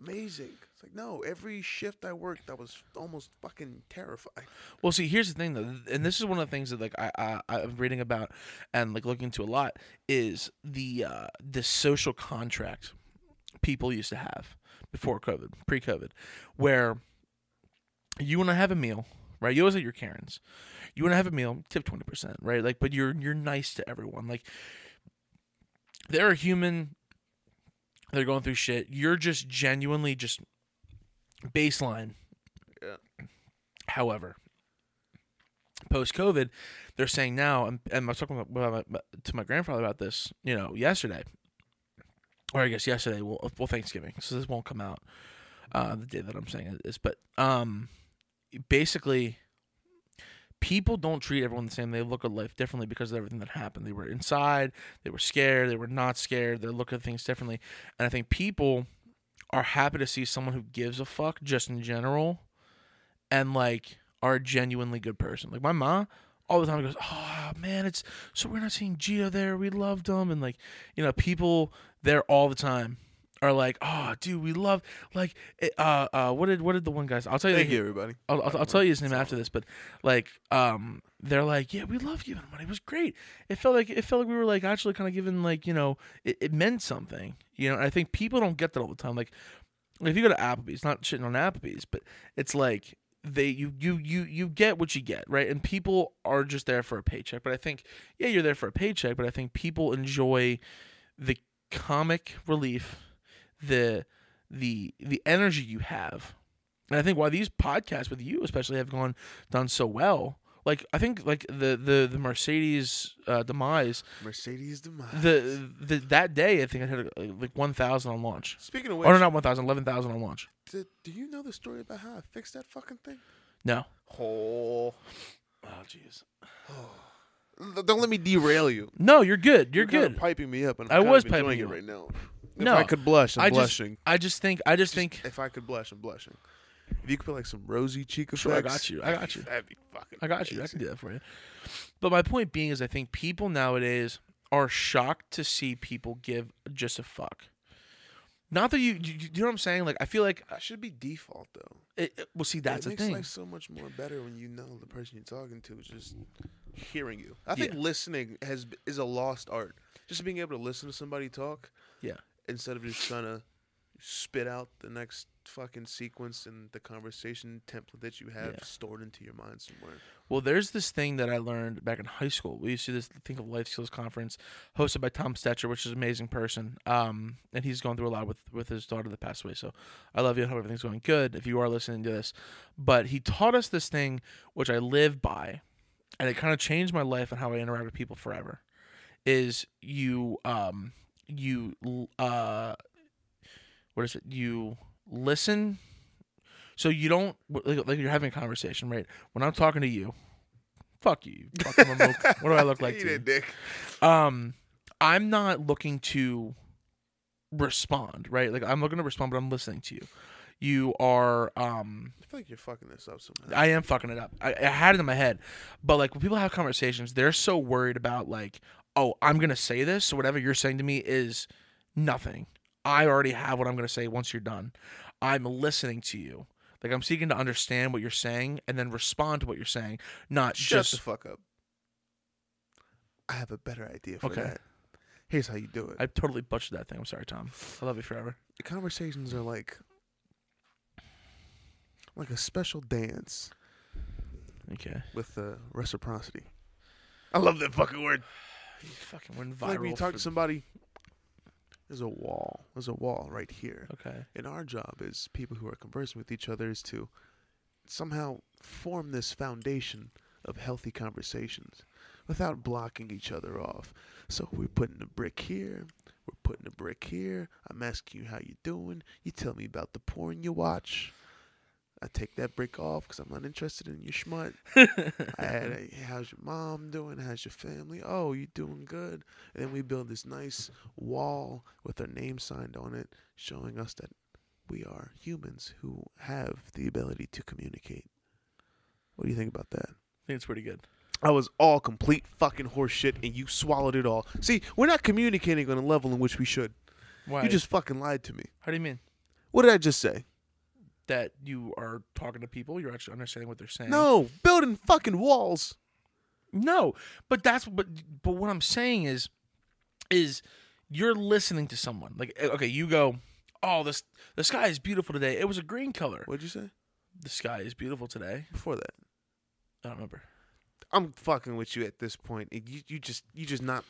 amazing. It's like, no, every shift I worked, I was almost fucking terrified. Well, see, here's the thing though, and this is one of the things that like I, I I'm reading about and like looking into a lot is the uh, the social contract people used to have before COVID, pre-COVID, where you want to have a meal, right? You always at your Karens, you want to have a meal, tip twenty percent, right? Like, but you're you're nice to everyone, like they're a human. They're going through shit. You're just genuinely just baseline. Yeah. However, post COVID, they're saying now, and, I was talking about, to my grandfather about this, you know, yesterday, or I guess yesterday, well, well, Thanksgiving, so this won't come out uh, the day that I'm saying this, but um, basically, people don't treat everyone the same. They look at life differently because of everything that happened. They were inside, they were scared, they were not scared. They look at things differently, and I think people are happy to see someone who gives a fuck just in general, and like are a genuinely good person. Like my mom all the time goes, "Oh man, it's so we're not seeing Gio there. We loved him." And like, you know, people there all the time are like, "Oh, dude, we love like uh uh what did what did the one guys? I'll tell you Thank like, you, everybody. I'll, I'll, I'll tell you his name after this, but like, um, they're like, yeah, we love giving money. It was great. It felt like it felt like we were like actually kind of giving like you know it, it meant something. You know, and I think people don't get that all the time. Like, if you go to Applebee's, not shitting on Applebee's, but it's like they you you you you get what you get, right? And people are just there for a paycheck. But I think yeah, you're there for a paycheck, but I think people enjoy the comic relief, the the the energy you have and I think why these podcasts with you especially have gone done so well. Like I think like the the the Mercedes uh, demise Mercedes demise. the, the that day I think I had uh, like one thousand on launch. Speaking of which, Or no, not 1,000, 11,000 on launch. do, do you know the story about how I fixed that fucking thing? No. Oh, Oh jeez. *sighs* don't let me derail you. No, you're good. You're kinda good. piping me up, and I I'm kind was piping it you right now. No, I could blush, I'm I just- blushing. I just think I just Just- think if I could blush, I'm blushing. If you could put like some rosy cheek effects, Sure, I got you. I got you. That'd be fucking. I got you. I can do that for you. But my point being is, I think people nowadays are shocked to see people give just a fuck. Not that you, you, you know what I'm saying? Like, I feel like, That should be default though. it, it- well, see, that's it the makes thing. life so much more better when you know the person you're talking to is just hearing you. I think Yeah. listening has is a lost art. Just being able to listen to somebody talk Yeah. Instead of just trying to spit out the next fucking sequence and the conversation template that you have Yeah. stored into your mind somewhere. Well, there's this thing that I learned back in high school. We used to do this Think of Life Skills conference hosted by Tom Stetcher, which is an amazing person. Um, and he's going through a lot with, with his daughter that passed away. So I love you. I hope everything's going good if you are listening to this. But he taught us this thing, which I live by, and it kind of changed my life and how I interact with people forever. Is you, um, you, uh, what is it? You listen. So you don't like, like you're having a conversation, right? When I'm talking to you, fuck you, you fucking remote. what do I look like *laughs* Eat to you? dick. um i'm not looking to respond right like i'm looking to respond but i'm listening to you you are um I feel like you're fucking this up somehow. i am fucking it up I, I had it in my head but like when people have conversations they're so worried about like oh i'm gonna say this so whatever you're saying to me is nothing i already have what i'm gonna say once you're done i'm listening to you like i'm seeking to understand what you're saying and then respond to what you're saying not Shut just the fuck up. I have a better idea for Okay. that. Here's how you do it. i totally butchered that thing i'm sorry tom i love you forever the conversations are like like a special dance okay with uh, reciprocity. I love that fucking word. You fucking went feel like when you talk to somebody, there's a wall. There's a wall right here. okay. And our job as people who are conversing with each other is to somehow form this foundation of healthy conversations without blocking each other off. So we're putting a brick here, we're putting a brick here. I'm asking you how you doing. You tell me about the porn you watch. I take that brick off because I'm not interested in your schmut. I had a, *laughs* how's your mom doing? How's your family? Oh, you doing good? And then we build this nice wall with our name signed on it, showing us that we are humans who have the ability to communicate. What do you think about that? I think it's pretty good. I was all complete fucking horseshit, and you swallowed it all. See, we're not communicating on a level in which we should. Why? You just fucking lied to me. How do you mean What did I just say? That you are talking to people? You're actually understanding what they're saying. No, building fucking walls. no. But that's but but what I'm saying is, is you're listening to someone. Like eh, okay, you go, oh this the sky is beautiful today. It was a green color. What'd you say The sky is beautiful today. before that? I don't remember I'm fucking with you at this point. You, you just, you just not.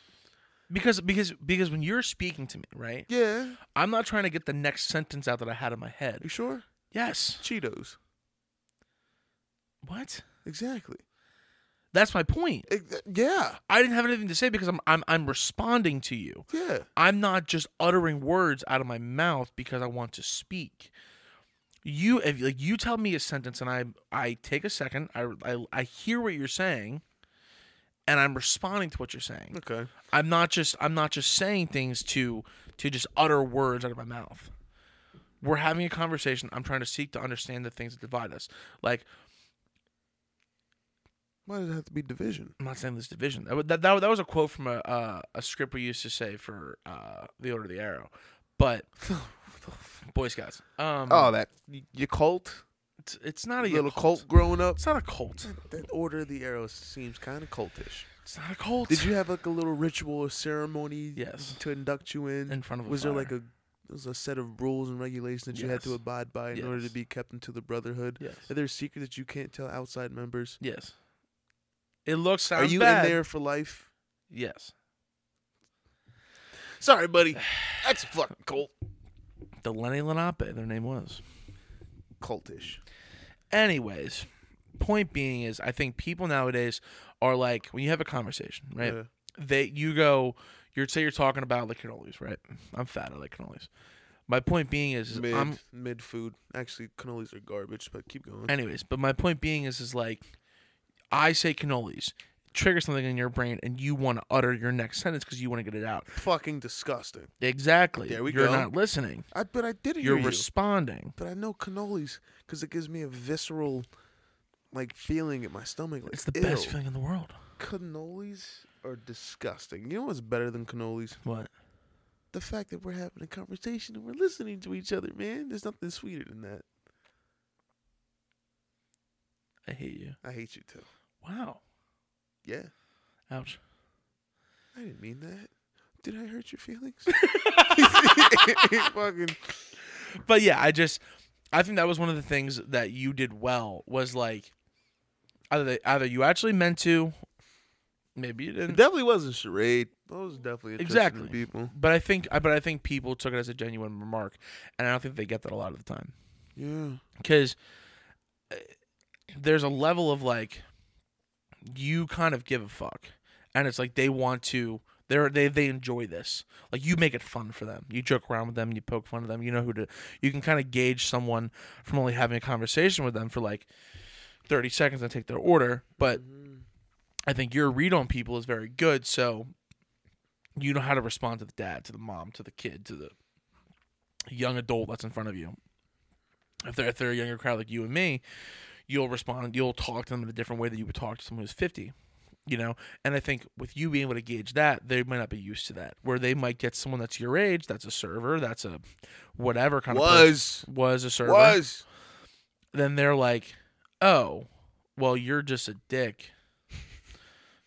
because because because when you're speaking to me, right? Yeah. I'm not trying to get the next sentence out that I had in my head. You sure? Yes. Cheetos. What? Exactly. That's my point. Ex- uh, yeah. I didn't have anything to say because I'm I'm I'm responding to you. Yeah. I'm not just uttering words out of my mouth because I want to speak. You if like you tell me a sentence and I I take a second, I I, I hear what you're saying and I'm responding to what you're saying. Okay. I'm not just I'm not just saying things to to just utter words out of my mouth. We're having a conversation. I'm trying to seek to understand the things that divide us. Like Why does it have to be division? I'm not saying this division. That, that, that, that was a quote from a uh, a script we used to say for uh, the Order of the Arrow, but *laughs* Boy Scouts. Um, Oh, that your cult, it's, it's not a little cult growing up. It's not a cult. That Order of the Arrow seems kind of cultish. It's not a cult. Did you have like a little ritual or ceremony? Yes. To induct you in. in front of a was fire. there like a was a set of rules and regulations that you had to abide by in order to be kept into the brotherhood? yes Are there secrets that you can't tell outside members? yes. It looks sounds Are you bad. in there for life? Yes. Sorry, buddy. *sighs* That's a fucking cult. The Lenni Lenape, their name was. Cultish. Anyways, point being is I think people nowadays are like when you have a conversation, right? Yeah. they you go you're say you're talking about like cannolis, right? I'm fat, I like cannolis. My point being is, is Mid I'm mid food. Actually, cannolis are garbage, but keep going. anyways, but my point being is is like I say cannolis, trigger something in your brain and you want to utter your next sentence because you want to get it out. Fucking disgusting. Exactly. There we you're go. not listening. I but I did hear You're you. responding. but I know cannolis because it gives me a visceral, like feeling in my stomach. Like, It's the ew. best feeling in the world. Cannolis are disgusting. You know what's better than cannolis? What? The fact that we're having a conversation and we're listening to each other, man. There's nothing sweeter than that. I hate you. I hate you too. Wow. Yeah, Ouch. I didn't mean that. Did I hurt your feelings? *laughs* *laughs* fucking. but yeah, I just I think that was one of the things that you did well was like either they, either you actually meant to, maybe you It didn't. definitely wasn't charade. That was definitely Exactly. people. But I think uh, but I think people took it as a genuine remark, and I don't think they get that a lot of the time Yeah. because uh, there's a level of like you kind of give a fuck, and it's like they want to. They're, they they enjoy this. Like you make it fun for them. You joke around with them. You poke fun of them. You know who to. You can kind of gauge someone from only having a conversation with them for like thirty seconds and take their order. But mm-hmm. I think your read on people is very good. So you know how to respond to the dad, to the mom, to the kid, to the young adult that's in front of you. If they're if they're a younger crowd like you and me, you'll respond. You'll talk to them in a different way that you would talk to someone who's fifty. You know, and I think with you being able to gauge that, they might not be used to that. Where they might get someone that's your age, that's a server, that's a whatever kind of Was person, was a server. was Then they're like, oh, well, you're just a dick.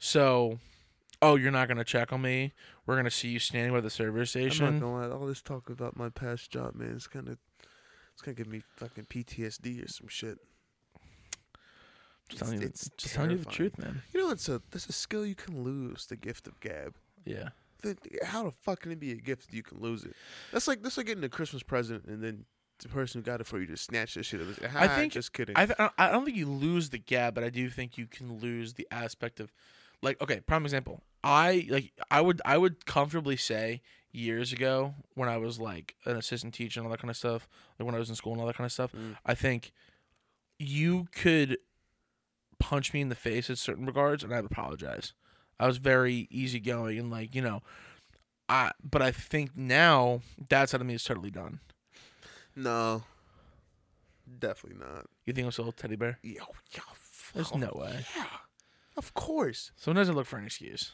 So, oh, you're not gonna check on me. We're gonna see you standing by the service I'm not station. gonna lie. All this talk about my past job, man, it's kind of it's gonna give me fucking PTSD or some shit. Just telling you, it's just telling you the truth, man. You know, it's a that's a skill you can lose. The gift of gab. Yeah. The, how the fuck can it be a gift that you can lose it? That's like that's like getting a Christmas present and then the person who got it for you just snatch that shit. It I ah, think- just kidding. I, th- I don't think you lose the gab, but I do think you can lose the aspect of, like, okay, prime example. I like I would I would comfortably say years ago when I was like an assistant teacher and all that kind of stuff, like when I was in school and all that kind of stuff. Mm. I think you could punch me in the face in certain regards, and I would apologize. I was very easygoing and like you know, I. But I think now that side of me is totally done. no, definitely not. You think I'm still a teddy bear? Yeah, yo, There's no way. Yeah, of course. Sometimes I look for an excuse.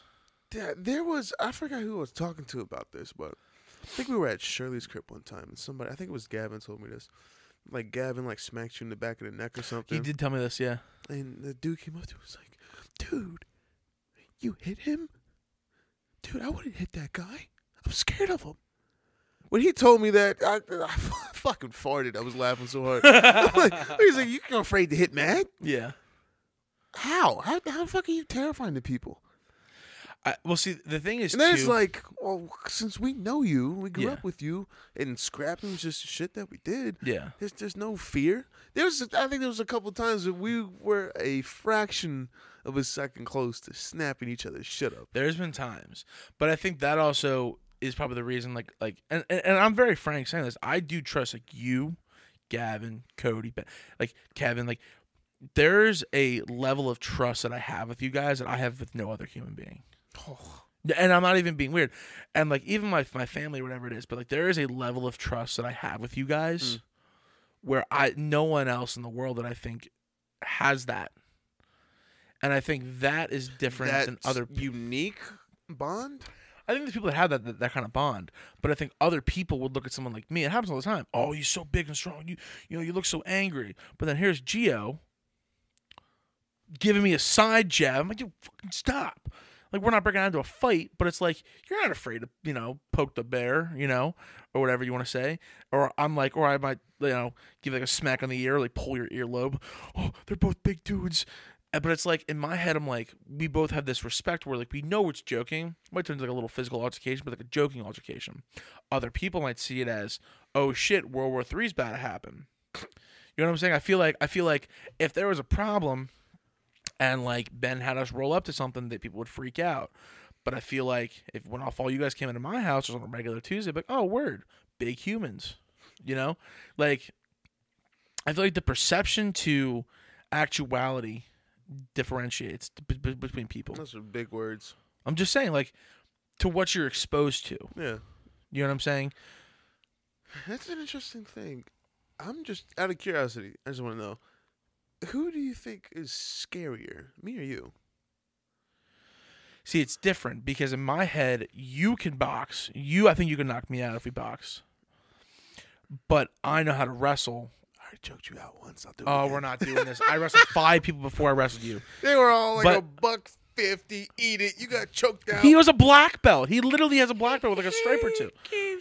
There, there was I forgot who I was talking to about this, but I think we were at Shirley's crib one time, and somebody I think it was Gavin told me this. Like Gavin like smacked you in the back of the neck or something. He did tell me this, yeah. And the dude came up to was like, Dude, you hit him? Dude, I wouldn't hit that guy. I'm scared of him. When he told me that, I, *laughs* I fucking farted. I was laughing so hard. *laughs* I'm like, he's like, You're afraid to hit Mag? Yeah. How? How, how the fuck are you terrifying to people? I, well, see, the thing is, And then too, it's like, well, since we know you, we grew Yeah. up with you, and scrapping was just shit that we did. yeah, There's there's no fear. There's I think there was a couple times that we were a fraction of a second close to snapping each other's shit up. there's been times, but I think that also is probably the reason. Like, like, and, and, and I'm very frank saying this. I do trust like you, Gavin, Cody, like Kevin. Like, there's a level of trust that I have with you guys that I have with no other human being. *sighs* And I'm not even being weird. And like even my my family, whatever it is, but like there is a level of trust that I have with you guys Mm. where I no one else in the world that I think has that. And I think that is different That than other people. unique bond. I think there's people that have that, that that kind of bond, but I think other people would look at someone like me. It happens all the time. Oh, you're so big and strong. You you know you look so angry. But then here's Gio giving me a side jab. I'm like, you fucking stop. Like we're not breaking out into a fight, but it's like you're not afraid to you know poke the bear, you know, or whatever you want to say. Or I'm like, or I might you know give like a smack on the ear, like pull your earlobe. Oh, they're both big dudes. Uh, But it's like in my head, I'm like, we both have this respect where like we know it's joking. It might turn into like a little physical altercation, but like a joking altercation. Other people might see it as, oh shit, World War Three's about to happen. You know what I'm saying? I feel like I feel like if there was a problem, and like Ben had us roll up to something, that people would freak out. But I feel like if when if all you guys came into my house was on a regular Tuesday, like, oh word, big humans, you know, like I feel like the perception to actuality differentiates between people. Those are big words. I'm just saying, like, to what you're exposed to. Yeah, You know what I'm saying? that's an interesting thing. I'm just out of curiosity. I just want to know, who do you think is scarier, me or you? See, it's different because in my head, you can box. You, I think you can knock me out if we box. But I know how to wrestle. I already choked you out once. I'll do it. Oh, again. we're not doing this. I wrestled *laughs* five people before I wrestled you. They were all like But- a buck fifty. Eat it. You got choked out. He was a black belt. He literally has a black belt with like a stripe or two.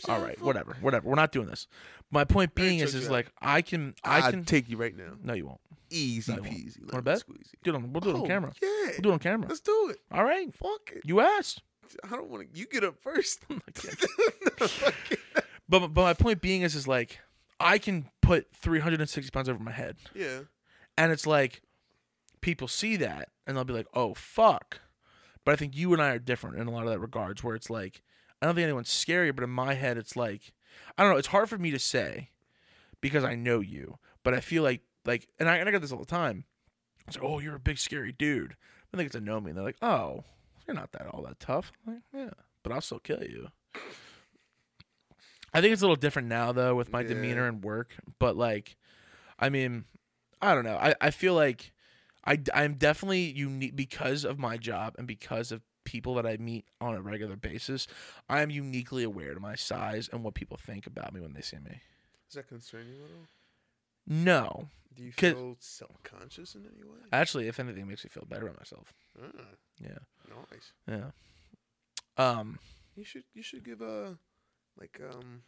All right, whatever, whatever. We're not doing this. My point being is, is like I can, I can. take you right now. no, you won't. Easy No, won't. peasy. Wanna lemon bet? squeezy. On, we'll do it on Oh, camera. Yeah. We'll do it on camera. Let's do it. All right. Fuck it. You asked. I don't want to. You get up first. *laughs* *laughs* But but my point being is is like I can put 360 pounds over my head, yeah. and it's like people see that and they'll be like, oh fuck. But I think you and I are different in a lot of that regards, where it's like I don't think anyone's scarier, but in my head it's like I don't know. It's hard for me to say because I know you, but I feel like like and I, and I get this all the time. It's like, oh, you're a big scary dude. I think it's to know me. And they're like, oh, you're not that all that tough. I'm like, yeah, but I'll still kill you. I think it's a little different now though with my Yeah. demeanor and work, but like, I mean, I don't know. I, I feel like I I'm definitely unique because of my job and because of people that I meet on a regular basis. I am uniquely aware to my size and what people think about me when they see me. Does that concern you at all? No, Do you feel self conscious in any way? actually, if anything, it makes me feel better about myself. Ah, Yeah, nice. yeah. Um, You should you should give a like um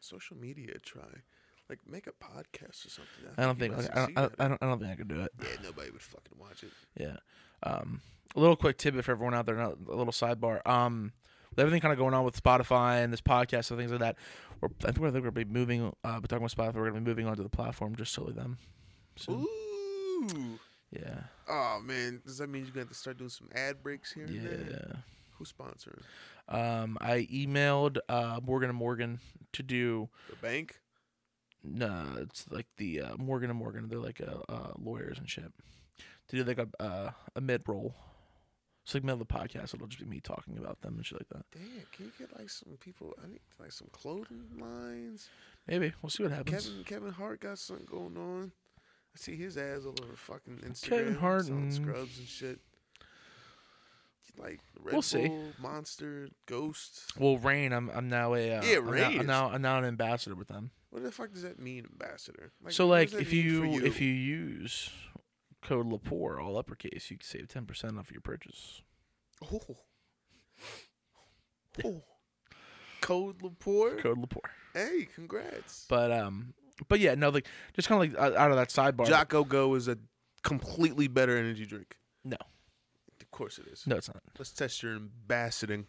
social media a try. Like make a podcast or something. I don't you think I, don't, I, it. I don't I don't think I could do it. Yeah, nobody would fucking watch it. Yeah. Um, a little quick tidbit for everyone out there, a little sidebar. Um, with everything kind of going on with Spotify and this podcast and things like that, we're, I think we're, I going to be moving. Uh, but talking about Spotify, we're going to be moving onto the platform just solely them. So Ooh. yeah, Oh man, does that mean you're gonna have to start doing some ad breaks here yeah. Who's sponsoring? Um, I emailed uh, Morgan and Morgan to do. The bank? No, it's like the uh, Morgan and Morgan. They're like uh, uh, lawyers and shit. To do like a uh, a mid roll. So like middle of the podcast, it'll just be me talking about them and shit like that. Damn, can you get like some people? I need like some clothing lines. Maybe we'll see what happens. Kevin Kevin Hart got something going on. I see his ass all over fucking Instagram. Kevin Hart and- scrubs and shit. Like Red We'll see. Monster, Ghost. Well, Reign, I'm I'm now a uh, Yeah, I'm now- Reign I'm now I'm now an ambassador with them. What the fuck does that mean, ambassador? so like if mean you, if you use code Lapore all uppercase, you can save ten percent off your purchase. oh. oh. Code Laporte. Code Lapore. Hey, congrats. But um, but yeah, no, like just kind of like out of that sidebar. Jocko Go is a completely better energy drink. No. Of course it is. No, it's not. Let's test your ambassading.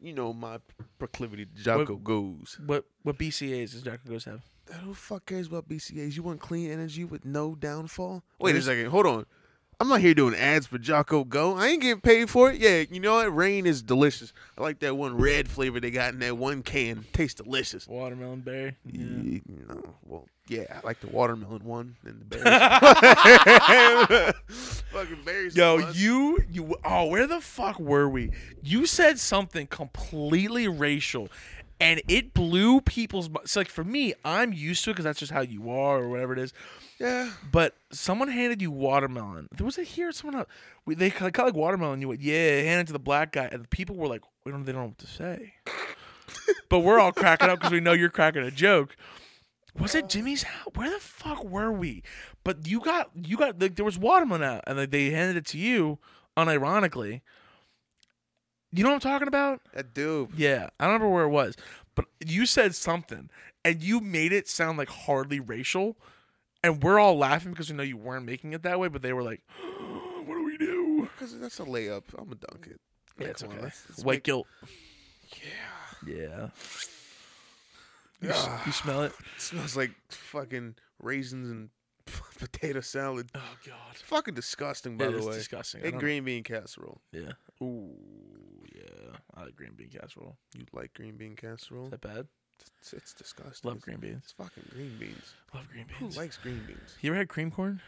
You know my proclivity to Jocko goes. What what BCA's does Jocko Goes have? Who the fuck cares about BCAs? You want clean energy with no downfall? Wait a second. Hold on. I'm not here doing ads for Jocko Go. I ain't getting paid for it. Yeah, you know what? Reign is delicious. I like that one red flavor they got in that one can. Tastes delicious. Watermelon berry. Yeah. No, well, yeah, I like the watermelon one and the *laughs* berries. *laughs* Fucking berries. Yo, you you oh, where the fuck were we? You said something completely racial, and it blew people's. So like for me, I'm used to it because that's just how you are or whatever it is. Yeah. But someone handed you watermelon. There was it here. Someone else. We, they cut cut like watermelon. You went yeah, hand it to the black guy, and the people were like, we don't. They don't know what to say. *laughs* but we're all cracking up because we know you're cracking a joke. Was it Jimmy's house? Where the fuck were we? But you got you got like, there was watermelon out, and like, they handed it to you unironically. You know what I'm talking about? That dude. Yeah, I don't remember where it was, but you said something, and you made it sound like hardly racial, and we're all laughing because we know you weren't making it that way, but they were like, *gasps* "What do we do?" Because that's a layup. I'm going to dunk it. Yeah, it's come on, okay. let's- let's White make- guilt. Yeah. Yeah. You, s- Ah. you smell it? smells like fucking raisins and *laughs* potato salad. Oh God, It's fucking disgusting, by it the is way. disgusting. I And don't- green bean casserole. Yeah. Ooh, yeah. I like green bean casserole. You like green bean casserole? Is that bad? It's, it's disgusting. Love green beans. It's fucking green beans. Love green beans. Who likes green beans? You ever had cream corn?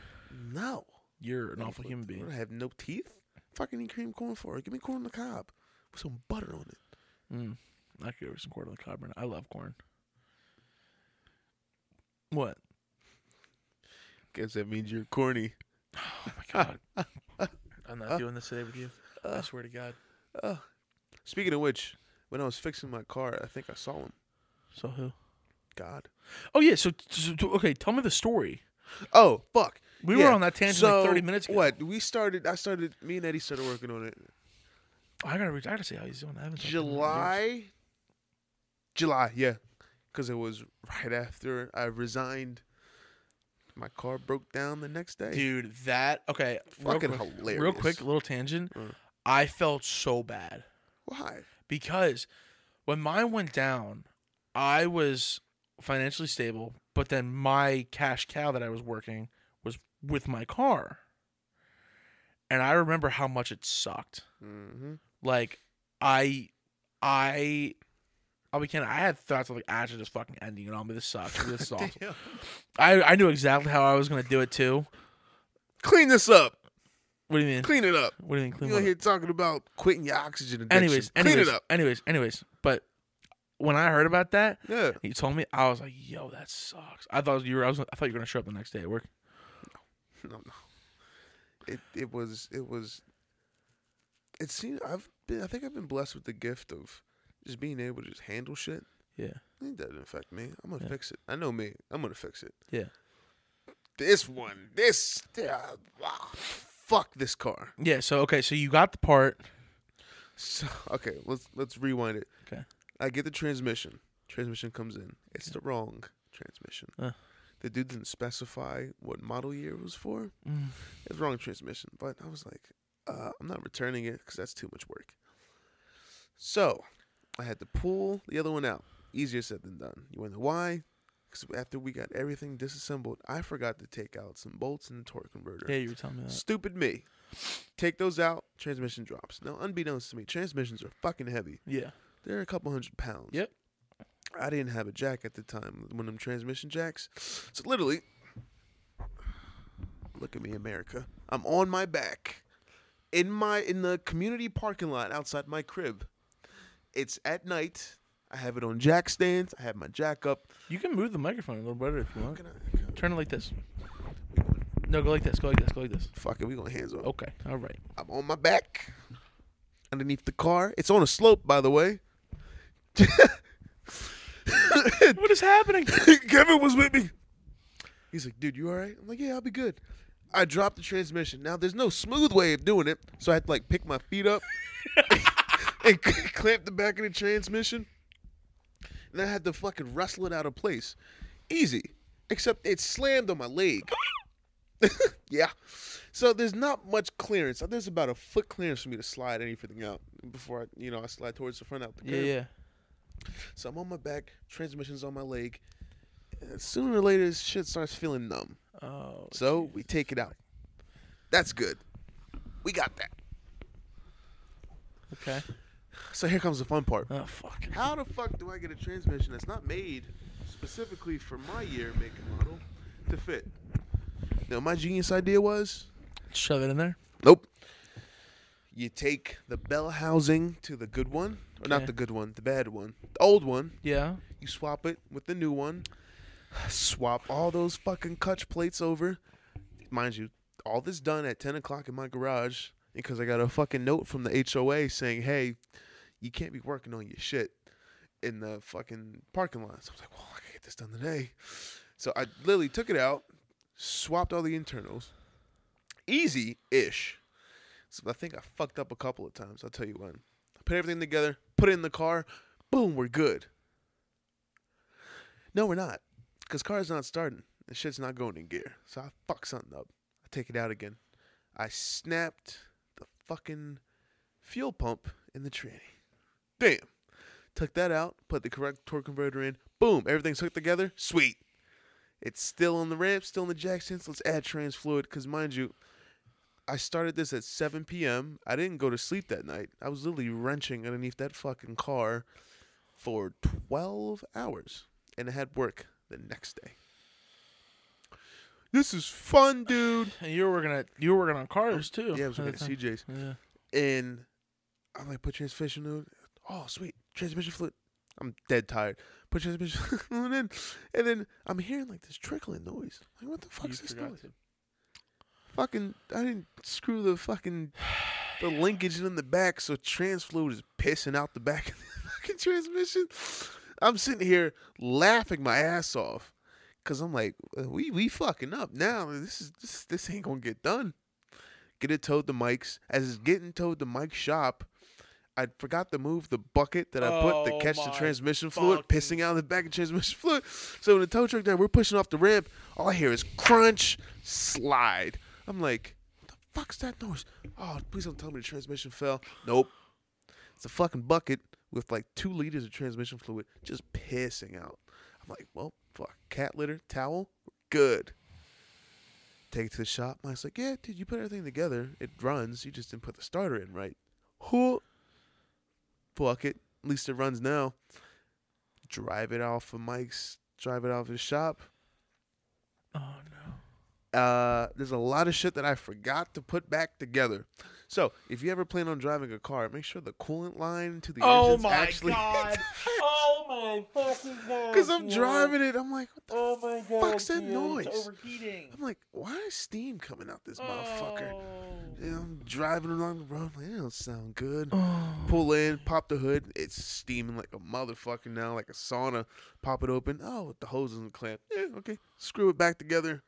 No. You're an awful human being. I have no teeth. Fucking eat cream corn for? It. Give me corn on the cob with some butter on it. Mm. I could go some corn on the cob. right now. I love corn. What? Guess that means you're corny. Oh my god. *laughs* I'm not doing this today with you. I swear to God. Uh, speaking of which, when I was fixing my car, I think I saw him. So who? God. Oh yeah. So, so okay. Tell me the story. Oh fuck! We Yeah. were on that tangent so, like 30 minutes ago. What we started? I started. Me and Eddie started working on it I gotta reach. I gotta see how he's doing. I haven't talked to him in years. July. July, yeah, because it was right after I resigned. My car broke down the next day. Dude, that okay. Real Fucking quick, hilarious. Real quick, little tangent. Mm. I felt so bad Why? because when mine went down, I was financially stable, but then my cash cow that I was working was with my car. And I remember how much it sucked. Mm-hmm. Like I I I'll be kidding. I had thoughts of like actually just fucking ending it on me. This sucks. This *laughs* is awesome. I, I knew exactly how I was gonna do it too. Clean this up. What do you mean? Clean it up. What do you mean clean You're up? here talking about quitting your oxygen addiction. Anyways, clean it up. anyways, anyways. But when I heard about that, Yeah. he told me I was like, "Yo, that sucks." I thought you were. I was. I thought you were gonna show up the next day at work. No, no. no. It it was it was. It seemed I've been I think I've been blessed with the gift of just being able to just handle shit. Yeah. It doesn't affect me. I'm gonna Yeah. fix it. I know me. I'm gonna fix it. Yeah. This one, this, uh, fuck this car. Yeah. So okay. So you got the part. So okay, let's let's rewind it. Okay. I get the transmission. Transmission comes in. It's the wrong transmission. Uh. The dude didn't specify what model year it was for. Mm. It's wrong transmission. But I was like, uh, I'm not returning it because that's too much work. So I had to pull the other one out. Easier said than done. You wonder why? Because after we got everything disassembled, I forgot to take out some bolts and the torque converter. Yeah, you were telling me that. Stupid me. Take those out, transmission drops. Now, unbeknownst to me, transmissions are fucking heavy. Yeah. They're a couple hundred pounds. Yep. I didn't have a jack at the time, one of them transmission jacks. So literally, look at me, America. I'm on my back in my in the community parking lot outside my crib. It's at night. I have it on jack stands. I have my jack up. You can move the microphone a little better if you want. I- Turn it like this. No, go like this. Go like this. Go like this. Fuck it, we going hands on. Okay. All right. I'm on my back underneath the car. It's on a slope, by the way. *laughs* what is happening? *laughs* Kevin was with me. He's like, dude, you all right? I'm like, yeah, I'll be good. I dropped the transmission. Now, there's no smooth way of doing it, so I had to like pick my feet up *laughs* and clamp the back of the transmission. And I had to fucking wrestle it out of place. Easy, except it slammed on my leg. yeah. So there's not much clearance. There's about a foot clearance for me to slide anything out before I, you know, I slide towards the front out the Yeah, yeah. So I'm on my back, transmission's on my leg. And sooner or later, this shit starts feeling numb. Oh. So we take it out. That's good. We got that. Okay. So here comes the fun part. Oh fuck. How the fuck do I get a transmission that's not made specifically for my year, make, and model to fit? Now, my genius idea was Shove it in there. nope. You take the bell housing to the good one, or not the good one, the bad one, the old one, Yeah. You swap it with the new one. Swap all those fucking clutch plates over. Mind you, all this done at 10 o'clock in my garage because I got a fucking note from the HOA saying, hey, you can't be working on your shit in the fucking parking lot. So I was like, well, I can get this done today. So I literally took it out, swapped all the internals. Easy ish. So I think I fucked up a couple of times. I'll tell you when. Put everything together, put it in the car, boom, we're good. No, we're not. Because car's not starting. The shit's not going in gear. So I fuck something up. I take it out again. I snapped the fucking fuel pump in the tranny. Damn. Took that out, put the correct torque converter in. Boom. Everything's hooked together. Sweet. It's still on the ramp, still in the jack stands. Let's add trans fluid. Because mind you, I started this at 7 p.m. I didn't go to sleep that night. I was literally wrenching underneath that fucking car for 12 hours and I had work the next day. This is fun, dude. And you were working at you were working on cars oh, too. Yeah, I was working at. CJ's. Yeah. And I'm like, put transmission fluid. Oh, sweet. Transmission fluid. I'm dead tired. Put transmission *laughs* fluid in. And then I'm hearing like this trickling noise. Like, what the You is this noise? to. Fucking, I didn't screw the fucking, the *sighs* linkage in the back, so trans fluid is pissing out the back *laughs* of the fucking transmission. I'm sitting here laughing my ass off Cause I'm like, uh, we we fucking up now. This is this this ain't gonna get done. Get it towed to Mike's. As it's getting towed to Mike's shop, I forgot to move the bucket that I put to Oh catch the transmission fluid, pissing out the back of the transmission fluid. So when the tow truck there, we're pushing off the ramp. All I hear is crunch, slide. I'm like, what the fuck's that noise? Oh, please don't tell me the transmission fell. Nope. It's a fucking bucket with like two liters of transmission fluid just pissing out. I'm like, well, fuck. Cat litter, towel, good. Take it to the shop. Mike's like, yeah, dude, you put everything together. It runs. You just didn't put the starter in right. Who? Fuck it. At least it runs now. Drive it off of Mike's. Drive it off his shop. Oh no. Uh, there's a lot of shit that I forgot to put back together. So if you ever plan on driving a car, make sure the coolant line to the Oh engine's my actually. *laughs* god. oh my fucking god. Because I'm dude. driving it, I'm like, what the Oh my god. fuck's that dude, noise? It's overheating. I'm like, why is steam coming out this motherfucker? Oh. You know, I'm driving along the road, I'm like, that don't sound good. Oh. Pull in, pop the hood, it's steaming like a motherfucker now, like a sauna. Pop it open, oh, the hose isn't clamped. Yeah, okay. Screw it back together.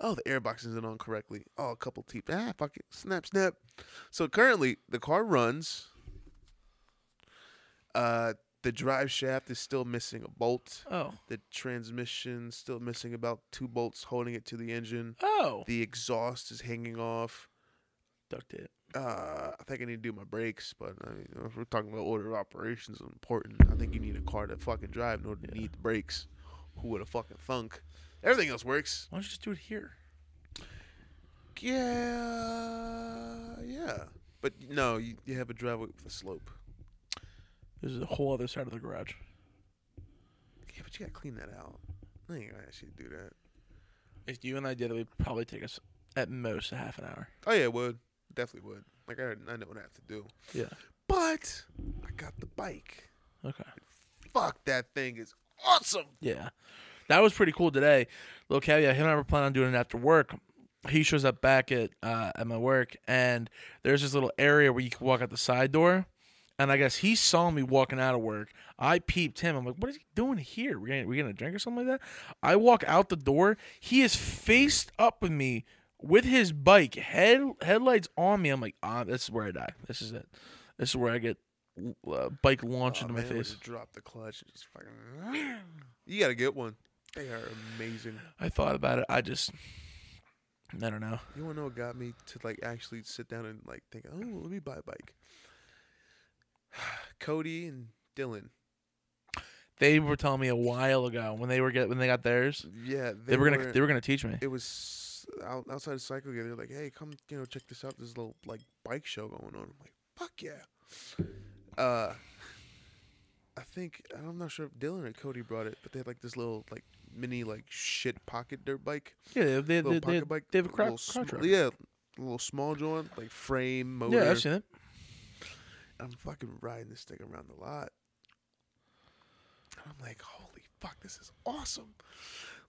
Oh, the airbox isn't on correctly. Oh, a couple teeth. Ah, fuck it. Snap, snap. So currently, the car runs. Uh, the drive shaft is still missing a bolt. Oh. The transmission still missing about two bolts holding it to the engine. Oh. The exhaust is hanging off. Duct tape. Uh, I think I need to do my brakes, but I mean, if we're talking about order of operations, important. I think you need a car to fucking drive in order to Yeah. need the brakes. Who would have fucking thunk? Everything else works. Why don't you just do it here? Yeah, yeah. But no, you, you have a driveway with a slope. There's a whole other side of the garage. Yeah, but you gotta clean that out. I gonna ask you to do that. If you and I did it, would probably take us at most a half an hour. Oh yeah, it would definitely would. Like I, I know what I have to do. Yeah. But I got the bike. Okay. Fuck that thing is awesome. Yeah. That was pretty cool today. Little caveat, him and I were planning on doing it after work. He shows up back at uh, at my work and there's this little area where you can walk out the side door. And I guess he saw me walking out of work. I peeped him. I'm like, what is he doing here? We gonna we gonna drink or something like that? I walk out the door. He is faced up with me with his bike, head headlights on me. I'm like, ah, this is where I die. This is it. This is where I get uh, bike launched Oh, into my man, would've face. Drop the clutch fucking. *sniffs* You gotta get one. They are amazing. I thought about it. I just, I don't know. You wanna know what got me to like actually sit down and like think, oh, let me buy a bike. *sighs* Cody and Dylan. They were telling me a while ago when they were get when they got theirs. Yeah, They, were gonna they were gonna teach me. It was out, outside of cycle. Gear, They're like, hey, come, you know, check this out. There's a little like bike show going on. I'm like, fuck yeah. Uh, I think I'm not sure if Dylan or Cody brought it, but they had like this little like mini like shit pocket dirt bike. Yeah, they they, little they, pocket they, bike. they have a crowd, little sm- truck. Yeah, a little small joint, like frame motor. yeah, I've seen it. I'm fucking riding this thing around the lot. And I'm like, holy fuck, this is awesome.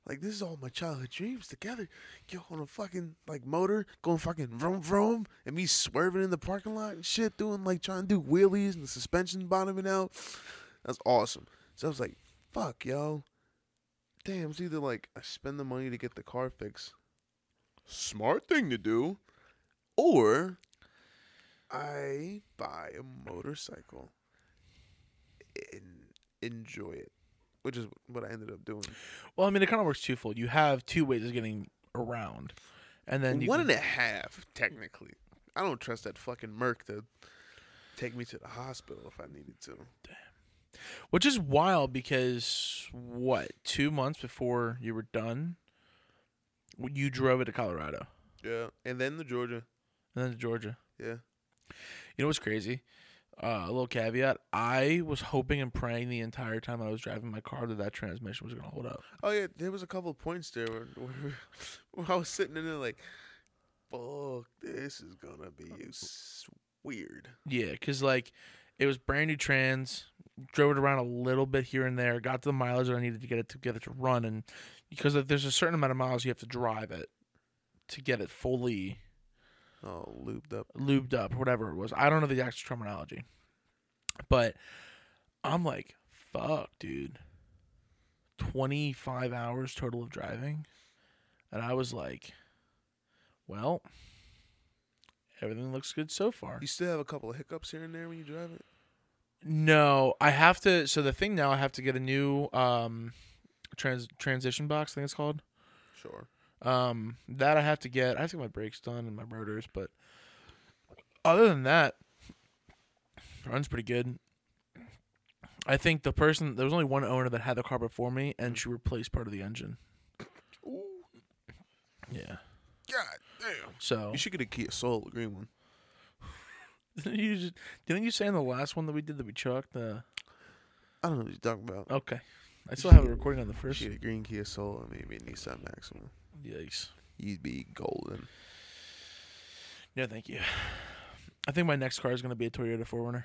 Like this is all my childhood dreams together. Yo, on a fucking like motor, going fucking vroom vroom, and me swerving in the parking lot and shit, doing like trying to do wheelies and the suspension bottoming out. That's awesome. So I was like, fuck, yo. Damn, it's either like I spend the money to get the car fixed. Smart thing to do. Or I buy a motorcycle and enjoy it, which is what I ended up doing. Well, I mean, it kind of works twofold. You have two ways of getting around, and then you One can- and a half, technically. I don't trust that fucking Merc to take me to the hospital if I needed to. Which is wild because what two months before you were done, you drove it to Colorado Yeah, and then the Georgia. and then to Georgia. Yeah. You know what's crazy? Uh, a little caveat: I was hoping and praying the entire time I was driving my car that that transmission was gonna hold up. Oh yeah, there was a couple of points there where, where, *laughs* where I was sitting in there like, "Fuck, this is gonna be weird." Yeah, because like it was brand new trans. Drove it around a little bit here and there. Got to the mileage that I needed to get it to get it to run, and because there's a certain amount of miles you have to drive it to get it fully Oh, lubed up. lubed up, whatever it was. I don't know the exact terminology, but I'm like, fuck, dude. 25 hours total of driving. And I was like, well, everything looks good so far. You still have a couple of hiccups here and there when you drive it. No, I have to. So the thing now, I have to get a new um, trans transition box. I think it's called. Sure. Um, that I have to get. I have to get my brakes done and my rotors, but other than that, runs pretty good. I think the person there was only one owner that had the car before me, and she replaced part of the engine. Ooh. Yeah. God damn. So You should get a Kia Soul, the green one. Didn't *laughs* you just didn't you say in the last one that we did that we chucked? Uh, I don't know what you're talking about. okay, I still have a recording on the first. Had a green Kia Soul and maybe a Nissan Maxima. Yikes. You'd be golden. No, thank you. I think my next car is gonna be a Toyota 4Runner.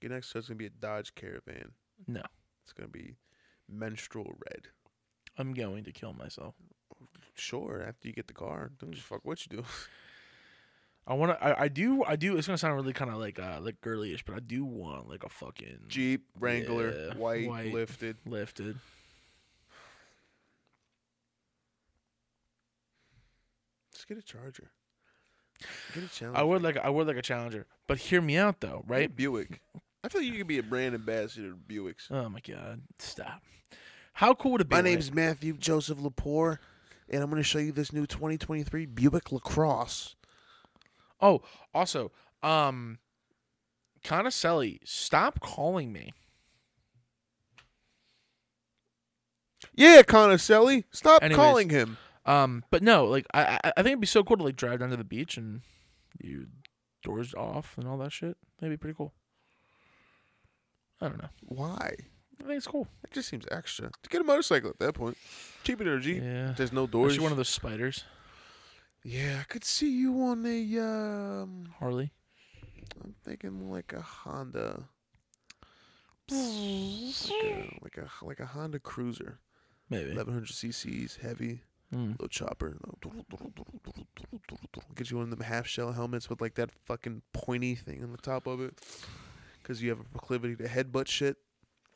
Your next car's gonna be a Dodge Caravan. No, It's gonna be menstrual red. I'm going to kill myself. Sure, after you get the car, don't just fuck what you do. *laughs* I want to. I, I do. I do. It's gonna sound really kind of like uh like girlyish, but I do want like a fucking Jeep Wrangler, Yeah, white, white. lifted. lifted. Just get a Charger. Get a Challenger. I would like. I would like a Challenger, but hear me out though, right? Buick. I feel like you could be a brand ambassador to Buicks. Oh my god, stop! How cool would it be? My right? name's Matthew Joseph Lepore, and I'm going to show you this new 2023 Buick LaCrosse. Oh, also, um, Conacelli, stop calling me. Yeah, Conacelli, stop Anyways. calling him. Um, but no, like I, I, I think it'd be so cool to like drive down to the beach and you doors off and all that shit. That'd be pretty cool. I don't know. Why? I think it's cool. It just seems extra. To get a motorcycle at that point, cheaper than a Jeep. Yeah. There's no doors. Actually, one of those spiders, yeah, I could see you on a. Um, Harley. I'm thinking like a Honda, like a *laughs* like a, like a Honda Cruiser, Maybe. 1100 cc's, heavy, Mm. little chopper. Get you one of them half shell helmets with like that fucking pointy thing on the top of it, because you have a proclivity to headbutt shit.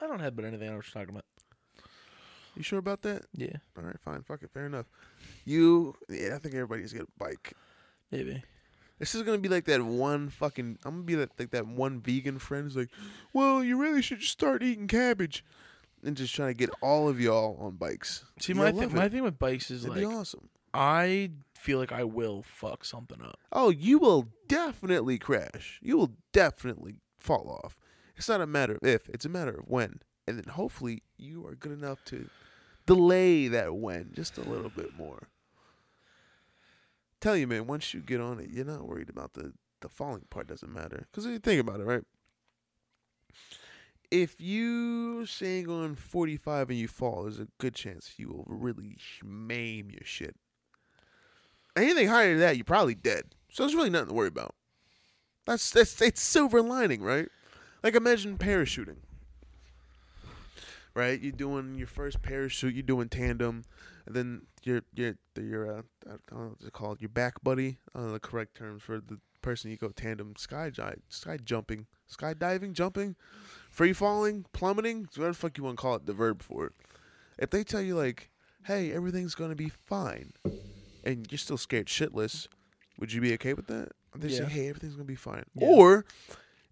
I don't headbutt anything. I know what you're talking about. You sure about that? Yeah. All right, fine, fuck it, fair enough. You, yeah, I think everybody's got a bike. Maybe. This is gonna be like that one fucking. I'm gonna be that like that one vegan friend who's like, "Well, you really should just start eating cabbage," and just trying to get all of y'all on bikes. See, You'll my thi- my thing with bikes is It'd like be awesome. I feel like I will fuck something up. Oh, you will definitely crash. You will definitely fall off. It's not a matter of if; it's a matter of when. And then hopefully you are good enough to delay that when just a little bit more. Tell you, man, once you get on it, you're not worried about the the falling part. Doesn't matter because you think about it, right? If you sing on 45 and you fall, there's a good chance you will really maim your shit. Anything higher than that, you're probably dead. So there's really nothing to worry about. That's that's it's silver lining, right? Like imagine parachuting. Right, you're doing your first parachute. You're doing tandem, and then your your your uh, I don't know what's it called. Your back buddy. I don't know the correct terms for the person you go tandem sky gi- sky jumping, skydiving, jumping, free falling, plummeting. Whatever the fuck you want to call it, the verb for it. If they tell you like, hey, everything's gonna be fine, and you're still scared shitless, would you be okay with that? They say, hey, everything's gonna be fine. Yeah. Or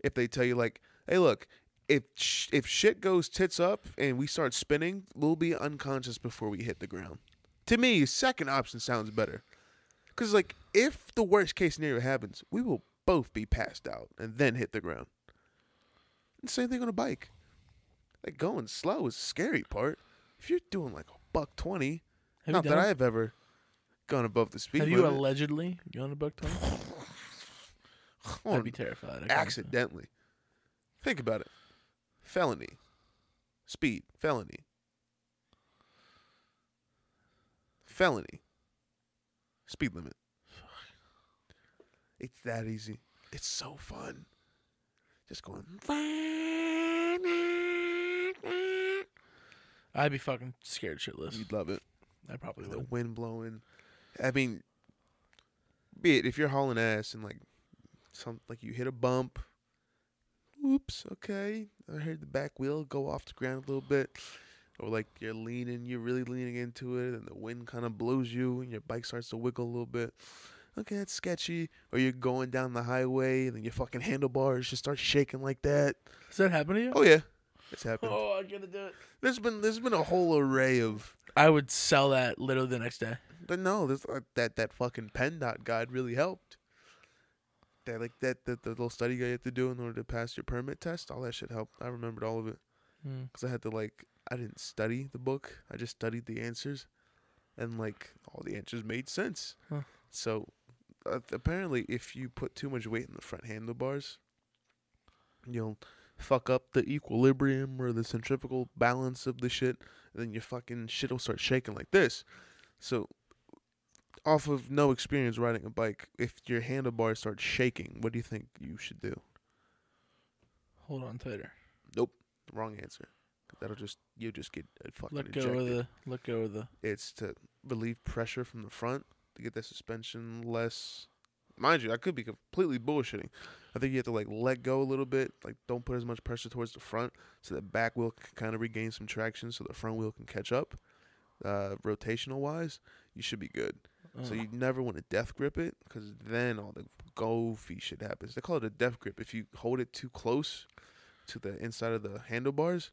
if they tell you like, hey, look, if sh- if shit goes tits up and we start spinning, we'll be unconscious before we hit the ground. To me, second option sounds better. Cause like if the worst case scenario happens, we will both be passed out and then hit the ground. And same thing on a bike. Like going slow is the scary part. If you're doing like a buck twenty, Have not that I have ever gone above the speed Have you limit. allegedly gone a buck twenty? *laughs* I'd be terrified. Accidentally. Think about it. Felony. Speed. Felony. Felony. Speed limit. It's that easy. It's so fun. Just going. I'd be fucking scared shitless. You'd love it. I probably The would. wind blowing. I mean, be it if you're hauling ass and like some like you hit a bump. Oops. Okay. I heard the back wheel go off the ground a little bit. or like you're leaning, you're really leaning into it, and the wind kind of blows you, and your bike starts to wiggle a little bit. Okay, that's sketchy. Or you're going down the highway, and then your fucking handlebars just start shaking like that. Does that happen to you? Oh yeah, it's happened. Oh, I'm gonna do it. There's been there's been a whole array of. I would sell that literally the next day. But no, this uh, that that fucking PennDOT guide really helped. That like that, that the little study guide you have to do in order to pass your permit test, all that shit helped. I remembered all of it Mm. because I had to like I didn't study the book. I just studied the answers, and like all the answers made sense. Huh. So uh, apparently, if you put too much weight in the front handlebars, you'll fuck up the equilibrium or the centrifugal balance of the shit, and then your fucking shit will start shaking like this. So, off of no experience riding a bike, if your handlebars start shaking, what do you think you should do? Hold on tighter. Nope, wrong answer. That'll just you just get fucking Let go ejected. of the. Let go of the. it's to relieve pressure from the front to get the suspension less. Mind you, I could be completely bullshitting. I think you have to like let go a little bit, like don't put as much pressure towards the front, so the back wheel can kind of regain some traction, so the front wheel can catch up. Uh, rotational wise, you should be good. Mm. So oh. you never want to death grip it, because then all the goofy shit happens. They call it a death grip. If you hold it too close to the inside of the handlebars,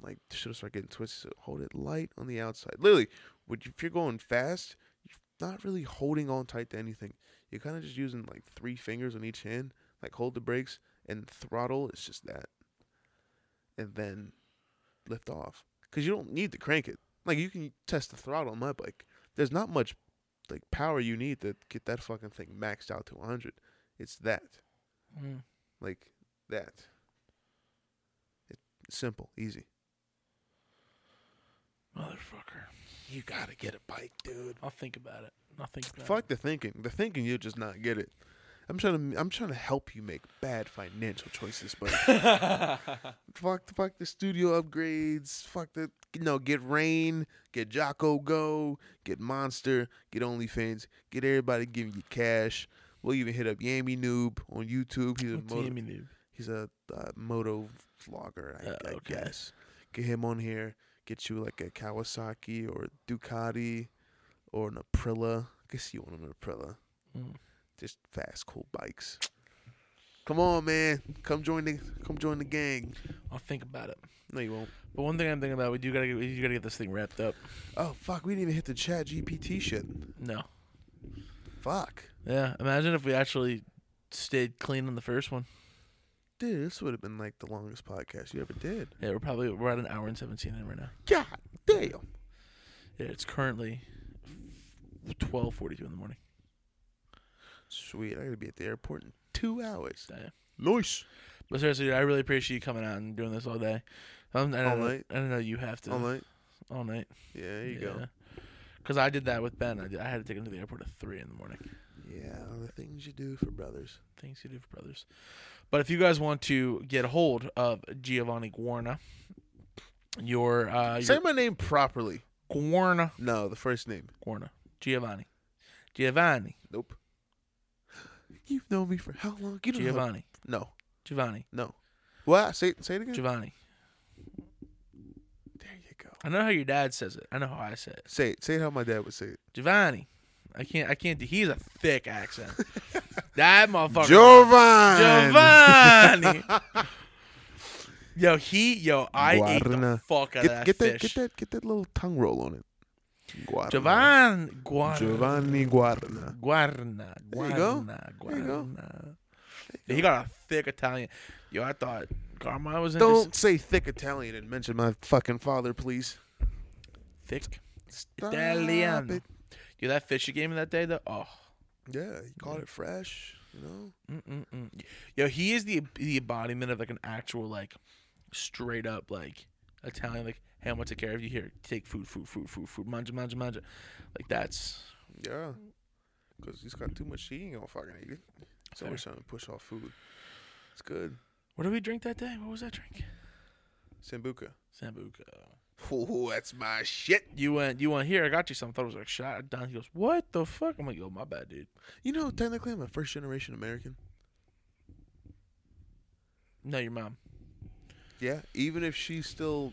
like shit'll start getting twisted. So hold it light on the outside. Literally, if you're going fast, you're not really holding on tight to anything. You're kind of just using like three fingers on each hand, like hold the brakes and throttle. It's just that, and then lift off. Cause you don't need to crank it. Like you can test the throttle on my bike. There's not much like power you need to get that fucking thing maxed out to 100. It's that, Mm. like that. It's simple, easy. Motherfucker. You gotta get a bike, dude. I'll think about it. I'll think about Fuck the thinking. The thinking, you'll just not get it. I'm trying to. I'm trying to help you make bad financial choices, but it. *laughs* fuck, fuck the studio upgrades. Fuck the. No, get Reign, get Jocko Go, get Monster, get OnlyFans, get everybody giving you cash. We'll even hit up Yammie Noob on YouTube. He's a What's moto, Yammie Noob? he's a uh, moto vlogger, I, Oh, I okay. guess. Get him on here. Get you like a Kawasaki or a Ducati or an Aprilia. I guess you want an Aprilia. Mm. Just fast, cool bikes. Come on, man. Come join the come join the gang. I'll think about it. No, you won't. But one thing I'm thinking about, we do gotta get, we do gotta get this thing wrapped up. Oh fuck, we didn't even hit the chat GPT shit. No. Fuck. Yeah. Imagine if we actually stayed clean on the first one. Dude, this would have been like the longest podcast you ever did. Yeah, we're probably we're at an hour and seventeen in right now. God damn. Yeah, it's currently twelve forty two in the morning. Sweet. I gotta be at the airport in two hours. Damn. Nice. But seriously, dude, I really appreciate you coming out and doing this all day. Um, I All don't know, night? I don't know you have to All night. all night. Yeah, there you go. Because I did that with Ben. I, did, I had to take him to the airport at three in the morning. Yeah, the things you do for brothers. Things you do for brothers. But if you guys want to get a hold of Giovanni Guarna, your uh, Say your my name properly. Guarna, No, the first name. Guarna, Giovanni, Giovanni, Nope. You've known me for how long? You don't know. Giovanni, No, Giovanni, no. What? Say say it again. Giovanni. there you go. I know how your dad says it. I know how I say it. Say it. Say it how my dad would say it. Giovanni. I can't. I can't. do He's a thick accent. *laughs* that motherfucker. Giovanni. Giovanni. *laughs* yo, he. Yo, I ate the fuck out Get, of that get that. Get that. Get that little tongue roll on it. Guarna. Giovanni. Guarna. Giovanni Guarna. Guarna. There you go. Guarna. There you go. Yeah, he got a thick Italian. Yo, I thought Garma was in Don't say thick Italian and mention my fucking father, please. thick Stop Italiano. it. Yo, that fish you gave me that day, though. Oh. Yeah, he caught it fresh. You know. Mm-mm-mm. Yo, he is the the embodiment of like an actual like straight up like Italian like hey I'm gonna take care of you here take food food food food food manja manja manja like that's Yeah. Because he's got too much. He ain't gonna fucking eat it. So we're trying to push off food. It's good. what did we drink that day what was that drink Sambuca. sambuca Oh, that's my shit. you went you went here I got you something thought it was like shot down he goes what the fuck I'm like yo my bad dude You know, technically, I'm a first generation American. no your mom Yeah, even if she's still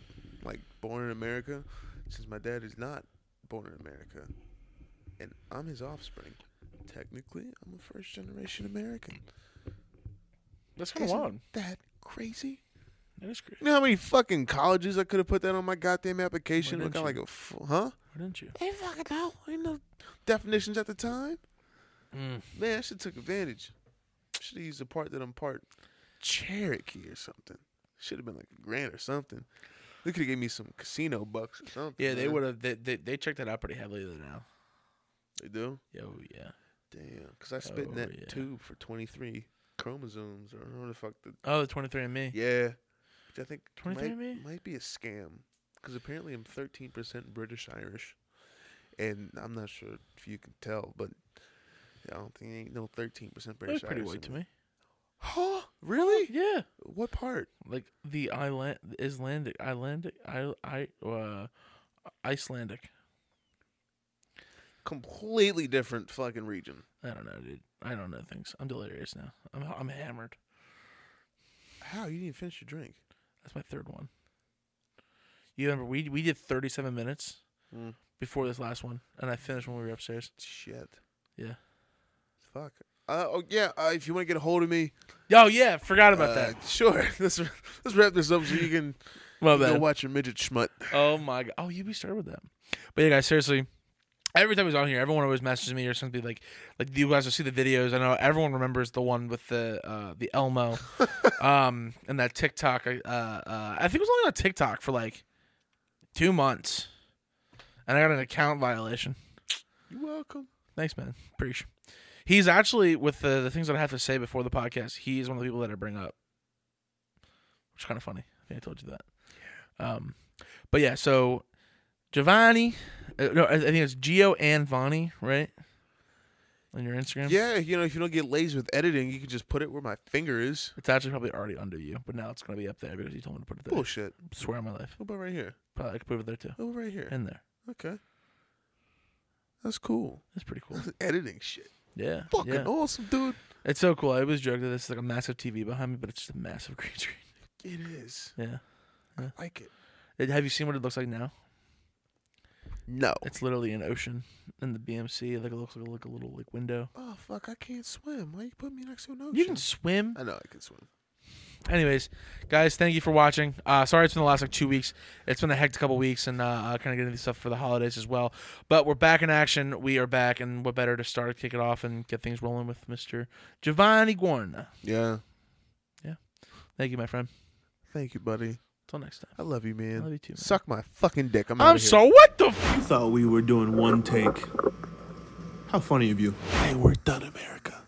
born in America, since my dad is not born in America, and I'm his offspring. Technically, I'm a first generation American. That's kind of Isn't wild. that crazy? That is crazy. You know how many fucking colleges I could have put that on my goddamn application? Look didn't like a f- huh? Why didn't you? I ain't fucking know. Ain't no definitions at the time. Mm. Man, I should have took advantage. Should have used the part that I'm part Cherokee or something. Should have been like a grand or something. They could have gave me some casino bucks or something. Yeah, they man. would have. They, they they checked that out pretty heavily now. They do. Oh yeah. Damn, because I spit in Oh, that yeah. tube for 23 chromosomes or whatever the fuck the Oh, the twenty three and me. yeah, which I think 23 might, me? might be a scam because apparently I'm 13% British Irish, and I'm not sure if you can tell, but I don't think ain't no 13% British was pretty Irish. white in to me. Huh? Really? Yeah. What part? Like the island Icelandic Icelandic I I uh Icelandic. Completely different fucking region. I don't know, dude. I don't know things. I'm delirious now. I'm I'm hammered. How you didn't finish your drink? That's my third one. You remember we we did 37 minutes Mm. before this last one, and I finished when we were upstairs. Shit. Yeah. Fuck. Uh, oh yeah. Uh, if you want to get a hold of me, Oh yeah, forgot about uh, that. Sure. *laughs* let's let's wrap this up so you can *laughs* My go bad. watch your midget schmut. Oh my god. Oh, you be started with that. But yeah, guys, seriously. Every time he's on here, everyone always messages me or something like, like you guys will see the videos. I know everyone remembers the one with the uh, the Elmo, *laughs* um, and that TikTok. Uh, uh, I think it was only on TikTok for like two months, and I got an account violation. You're welcome. Thanks, man. Appreciate. He's actually with the the things that I have to say before the podcast. He's one of the people that I bring up, which is kind of funny. I think I told you that. Um, but yeah, so Giovanni, uh, no, I I think it's Gio and Vani, right? On your Instagram. Yeah, you know, if you don't get lazy with editing, you can just put it where my finger is. It's actually probably already under you, but now it's gonna be up there because you told me to put it there. Bullshit. Swear on my life. What about right here? Probably I could put it there too. Oh, right here. In there. Okay. That's cool. That's pretty cool. *laughs* editing shit. Yeah. Fucking yeah. awesome, dude. It's so cool. I was joking that this is like a massive TV behind me, but it's just a massive *laughs* green screen. It is. Yeah. Yeah. I like it. Uh, Have you seen what it looks like now? No. It's literally an ocean in the BMC. Like it looks like a, like a little like window. Oh fuck! I can't swim. Why you put me next to an ocean? You can swim. I know I can swim. Anyways, guys, thank you for watching. Uh, sorry it's been the last like two weeks. It's been a hectic couple weeks and uh, uh, kind of getting these stuff for the holidays as well. But we're back in action. We are back, and what better to start kick it off and get things rolling with Mr. Giovanni Guarna. Yeah. Yeah. Thank you, my friend. Thank you, buddy. Until next time. I love you, man. I love you too. Man. Suck my fucking dick. I'm, I'm outta here. so what the. F- You thought we were doing one take. How funny of you. Hey, we're done, America.